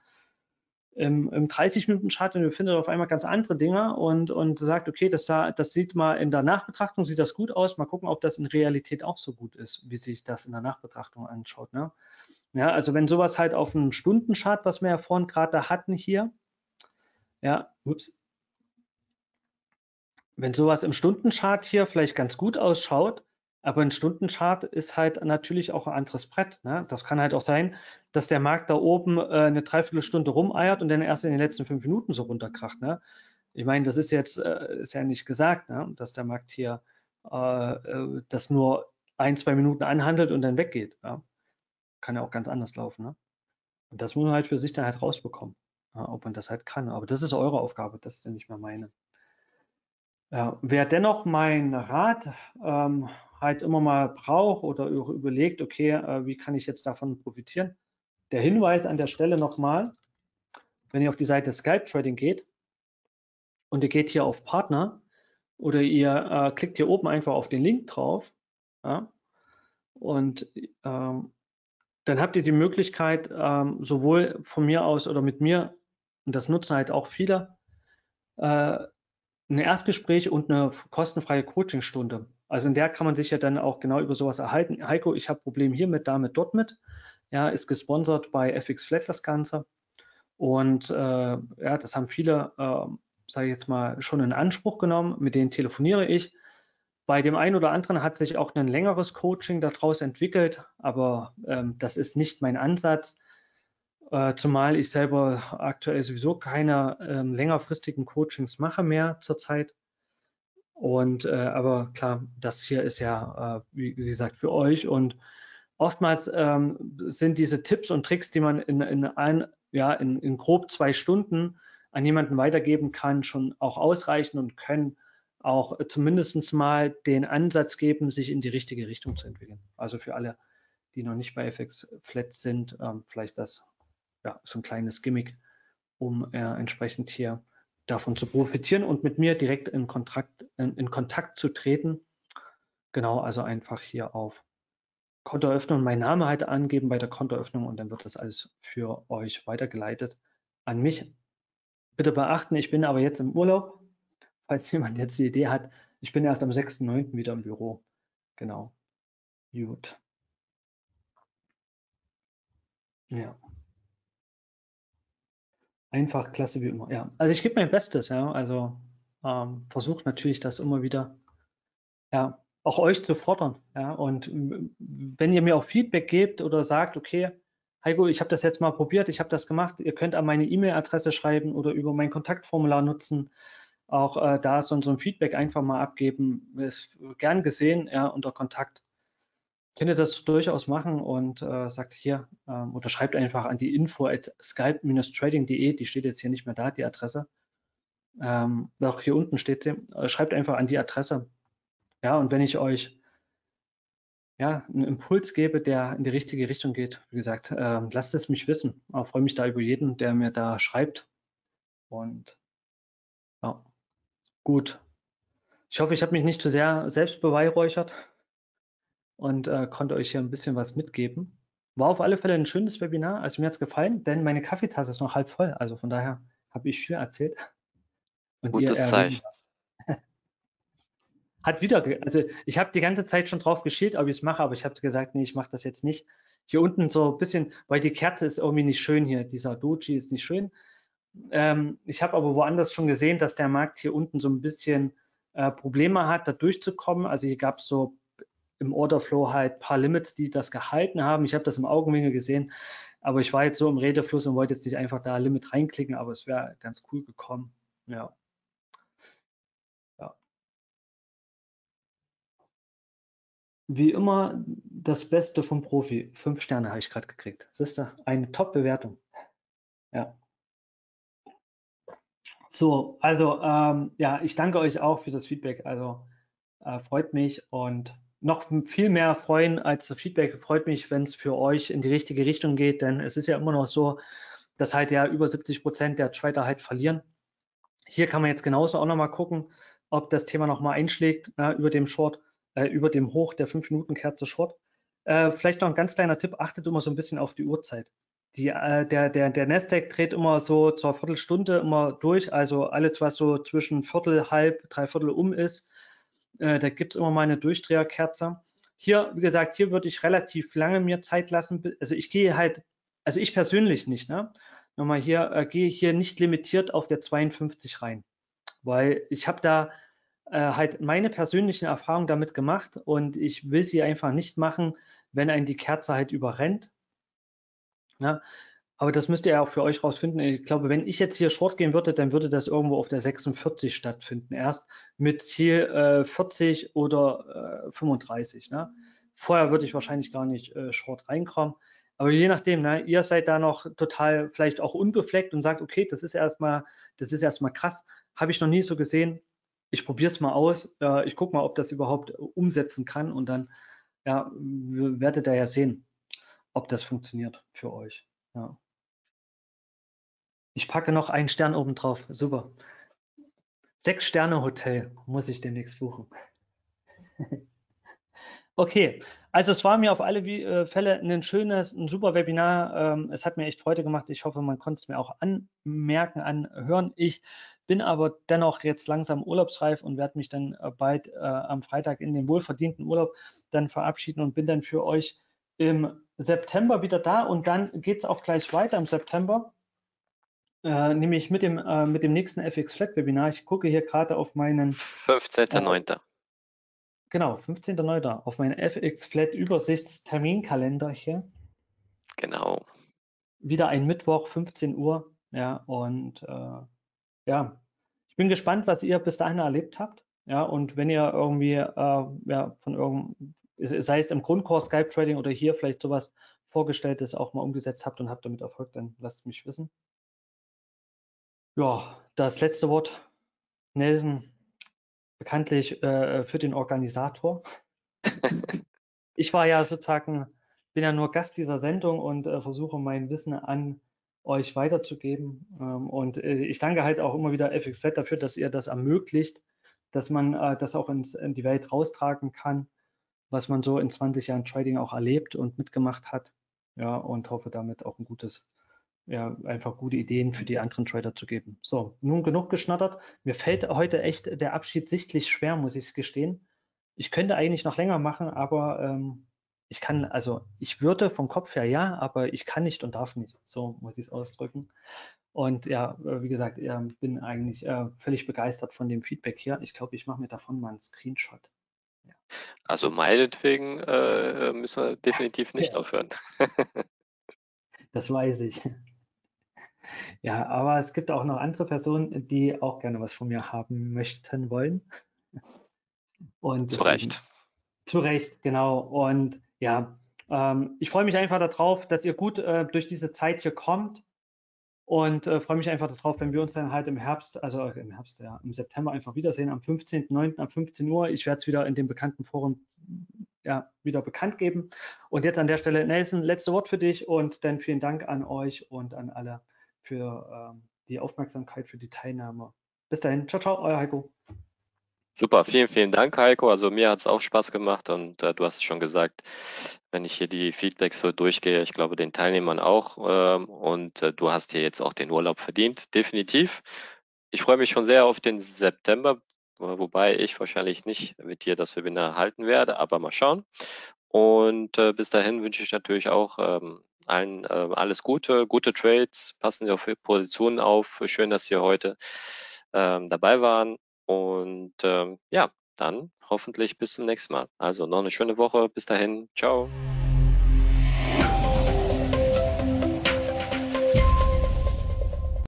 im, im 30-Minuten-Chart und ihr findet auf einmal ganz andere Dinge und, und sagt, okay, das, das sieht mal in der Nachbetrachtung, sieht das gut aus, mal gucken, ob das in Realität auch so gut ist, wie sich das in der Nachbetrachtung anschaut. Ne? Ja, also wenn sowas halt auf einem Stundenchart, was wir ja vorhin gerade hatten hier, ja, ups, wenn sowas im Stundenchart hier vielleicht ganz gut ausschaut, aber ein Stundenchart ist halt natürlich auch ein anderes Brett. Ne? Das kann halt auch sein, dass der Markt da oben äh, eine Dreiviertelstunde rumeiert und dann erst in den letzten fünf Minuten so runterkracht. Ne? Ich meine, das ist jetzt äh, ist ja nicht gesagt, ne? dass der Markt hier äh, äh das nur ein, zwei Minuten anhandelt und dann weggeht. Ja? kann ja auch ganz anders laufen. Ne? Und das muss man halt für sich dann halt rausbekommen, ja, ob man das halt kann. Aber das ist eure Aufgabe, das ist ja nicht mehr meine. Ja, wer dennoch mein Rat ähm, halt immer mal braucht oder überlegt, okay, äh, wie kann ich jetzt davon profitieren? Der Hinweis an der Stelle nochmal, wenn ihr auf die Seite Skype Trading geht und ihr geht hier auf Partner oder ihr äh, klickt hier oben einfach auf den Link drauf ja, und ähm, dann habt ihr die Möglichkeit, ähm, sowohl von mir aus oder mit mir, und das nutzen halt auch viele, äh, ein Erstgespräch und eine kostenfreie Coachingstunde. Also in der kann man sich ja dann auch genau über sowas erhalten. Heiko, ich habe Problem hiermit, damit, dort mit. Ja, ist gesponsert bei FX Flat das Ganze. Und äh, ja, das haben viele, äh, sage ich jetzt mal, schon in Anspruch genommen. Mit denen telefoniere ich. Bei dem einen oder anderen hat sich auch ein längeres Coaching daraus entwickelt, aber ähm, das ist nicht mein Ansatz, zumal ich selber aktuell sowieso keine ähm, längerfristigen Coachings mache mehr zurzeit. Und äh, aber klar, das hier ist ja, äh, wie, wie, gesagt, für euch. Und oftmals ähm, sind diese Tipps und Tricks, die man in, in, ein, ja, in, in grob zwei Stunden an jemanden weitergeben kann, schon auch ausreichen und können auch zumindest mal den Ansatz geben, sich in die richtige Richtung zu entwickeln. Also für alle, die noch nicht bei FX Flat sind, ähm, vielleicht das ja, so ein kleines Gimmick, um äh, entsprechend hier davon zu profitieren und mit mir direkt in, Kontrakt, in, in Kontakt zu treten. Genau, also einfach hier auf Kontoeröffnung mein Name halt angeben bei der Kontoeröffnung und dann wird das alles für euch weitergeleitet an mich. Bitte beachten, ich bin aber jetzt im Urlaub falls jemand jetzt die Idee hat, ich bin erst am 6.9. wieder im Büro. Genau. Gut. Ja. Einfach klasse wie immer. Ja, also ich gebe mein Bestes, ja. Also ähm, versuche natürlich das immer wieder, ja, auch euch zu fordern. Ja. Und wenn ihr mir auch Feedback gebt oder sagt, okay, Heiko, ich habe das jetzt mal probiert, ich habe das gemacht, ihr könnt an meine E-Mail-Adresse schreiben oder über mein Kontaktformular nutzen auch äh, da so, so ein Feedback einfach mal abgeben. Ist gern gesehen, ja, unter Kontakt. Könnt ihr das durchaus machen und äh, sagt hier ähm, oder schreibt einfach an die info at skype-trading.de, die steht jetzt hier nicht mehr da, die Adresse. Ähm, auch hier unten steht sie. Äh, schreibt einfach an die Adresse. Ja, und wenn ich euch ja, einen Impuls gebe, der in die richtige Richtung geht, wie gesagt, äh, lasst es mich wissen. Ich freue mich da über jeden, der mir da schreibt. Und ja, gut. Ich hoffe, ich habe mich nicht zu sehr selbst beweihräuchert und äh, konnte euch hier ein bisschen was mitgeben. War auf alle Fälle ein schönes Webinar. Also mir hat es gefallen, denn meine Kaffeetasse ist noch halb voll. Also von daher habe ich viel erzählt. Und Gutes ihr, äh, Zeichen. Hat wieder, also ich habe die ganze Zeit schon drauf geschielt, ob ich es mache, aber ich habe gesagt, nee, ich mache das jetzt nicht. Hier unten so ein bisschen, weil die Kerze ist irgendwie nicht schön hier. Dieser Doji ist nicht schön. Ähm, ich habe aber woanders schon gesehen, dass der Markt hier unten so ein bisschen äh, Probleme hat, da durchzukommen. Also hier gab es so im Orderflow halt ein paar Limits, die das gehalten haben. Ich habe das im Augenwinkel gesehen, aber ich war jetzt so im Redefluss und wollte jetzt nicht einfach da Limit reinklicken, aber es wäre ganz cool gekommen. Ja. Wie immer das Beste vom Profi. Fünf Sterne habe ich gerade gekriegt. Das ist eine Top-Bewertung. Ja. So, also ähm, ja, ich danke euch auch für das Feedback. Also äh, freut mich und noch viel mehr freuen als das Feedback. Freut mich, wenn es für euch in die richtige Richtung geht, denn es ist ja immer noch so, dass halt ja über 70 Prozent der Trader halt verlieren. Hier kann man jetzt genauso auch nochmal gucken, ob das Thema nochmal einschlägt äh, über dem Short, äh, über dem Hoch der 5-Minuten-Kerze Short. Äh, vielleicht noch ein ganz kleiner Tipp, achtet immer so ein bisschen auf die Uhrzeit. Die, äh, der, der, der Nasdaq dreht immer so zur Viertelstunde immer durch, also alles, was so zwischen Viertel, halb, dreiviertel um ist, äh, da gibt es immer mal eine Durchdreherkerze. Hier, wie gesagt, hier würde ich relativ lange mir Zeit lassen. Also ich gehe halt, also ich persönlich nicht, ne? Nochmal hier, äh, gehe hier nicht limitiert auf der 52 rein, weil ich habe da äh, halt meine persönlichen Erfahrungen damit gemacht und ich will sie einfach nicht machen, wenn ein die Kerze halt überrennt. Ja, aber das müsst ihr ja auch für euch rausfinden. Ich glaube, wenn ich jetzt hier Short gehen würde, dann würde das irgendwo auf der 46 stattfinden. Erst mit Ziel äh, 40 oder äh, 35. Ne? Vorher würde ich wahrscheinlich gar nicht äh, Short reinkommen. Aber je nachdem, ne, ihr seid da noch total vielleicht auch unbefleckt und sagt, okay, das ist erstmal, das ist erstmal krass. Habe ich noch nie so gesehen. Ich probiere es mal aus. Äh, ich gucke mal, ob das überhaupt umsetzen kann und dann ja, werdet ihr ja sehen, ob das funktioniert für euch. Ja. Ich packe noch einen Stern oben drauf. Super. Sechs Sterne Hotel muss ich demnächst buchen. okay, also es war mir auf alle äh, Fälle ein schönes, ein super Webinar. Ähm, es hat mir echt Freude gemacht. Ich hoffe, man konnte es mir auch anmerken, anhören. Ich bin aber dennoch jetzt langsam urlaubsreif und werde mich dann äh, bald äh, am Freitag in den wohlverdienten Urlaub dann verabschieden und bin dann für euch im September wieder da und dann geht es auch gleich weiter im September äh, nämlich mit dem, äh, mit dem nächsten FX Flat Webinar. Ich gucke hier gerade auf meinen 15.09. Äh, genau, 15.09. auf meinen FX Flat Übersichtsterminkalender hier. Genau. Wieder ein Mittwoch, 15 Uhr. Ja, und äh, ja, ich bin gespannt, was ihr bis dahin erlebt habt. Ja, und wenn ihr irgendwie äh, ja, von irgendeinem, sei es im Grundkurs Skype Trading oder hier vielleicht sowas vorgestelltes auch mal umgesetzt habt und habt damit Erfolg, dann lasst mich wissen. Ja, das letzte Wort, Nelson, bekanntlich äh, für den Organisator. ich war ja sozusagen, bin ja nur Gast dieser Sendung und äh, versuche mein Wissen an euch weiterzugeben. Ähm, und äh, ich danke halt auch immer wieder FXFed dafür, dass ihr das ermöglicht, dass man äh, das auch ins, in die Welt raustragen kann, was man so in 20 Jahren Trading auch erlebt und mitgemacht hat. Ja, und hoffe damit auch ein gutes ja, einfach gute Ideen für die anderen Trader zu geben. So, nun genug geschnattert. Mir fällt heute echt der Abschied sichtlich schwer, muss ich gestehen. Ich könnte eigentlich noch länger machen, aber ähm, ich kann, also ich würde vom Kopf her ja, aber ich kann nicht und darf nicht. So muss ich es ausdrücken. Und ja, äh, wie gesagt, ja, bin eigentlich äh, völlig begeistert von dem Feedback hier. Ich glaube, ich mache mir davon mal einen Screenshot. Ja. Also meinetwegen äh, müssen wir definitiv nicht ja. aufhören. das weiß ich. Ja, aber es gibt auch noch andere Personen, die auch gerne was von mir haben möchten wollen. Und zu Recht. Zu Recht, genau. Und ja, ähm, ich freue mich einfach darauf, dass ihr gut äh, durch diese Zeit hier kommt und äh, freue mich einfach darauf, wenn wir uns dann halt im Herbst, also im Herbst, ja, im September einfach wiedersehen, am 15.09. ab 15 Uhr. Ich werde es wieder in dem bekannten Forum ja, wieder bekannt geben. Und jetzt an der Stelle, Nelson, letzte Wort für dich und dann vielen Dank an euch und an alle für ähm, die Aufmerksamkeit, für die Teilnahme. Bis dahin, ciao, ciao, euer Heiko. Super, vielen, vielen Dank, Heiko. Also mir hat es auch Spaß gemacht und äh, du hast es schon gesagt, wenn ich hier die Feedbacks so durchgehe, ich glaube den Teilnehmern auch ähm, und äh, du hast hier jetzt auch den Urlaub verdient, definitiv. Ich freue mich schon sehr auf den September, wobei ich wahrscheinlich nicht mit dir das Webinar halten werde, aber mal schauen. Und äh, bis dahin wünsche ich natürlich auch ähm, allen äh, alles Gute, gute Trades, passen Sie auf Positionen auf. Schön, dass Sie heute ähm, dabei waren und ähm, ja, dann hoffentlich bis zum nächsten Mal. Also noch eine schöne Woche. Bis dahin. Ciao.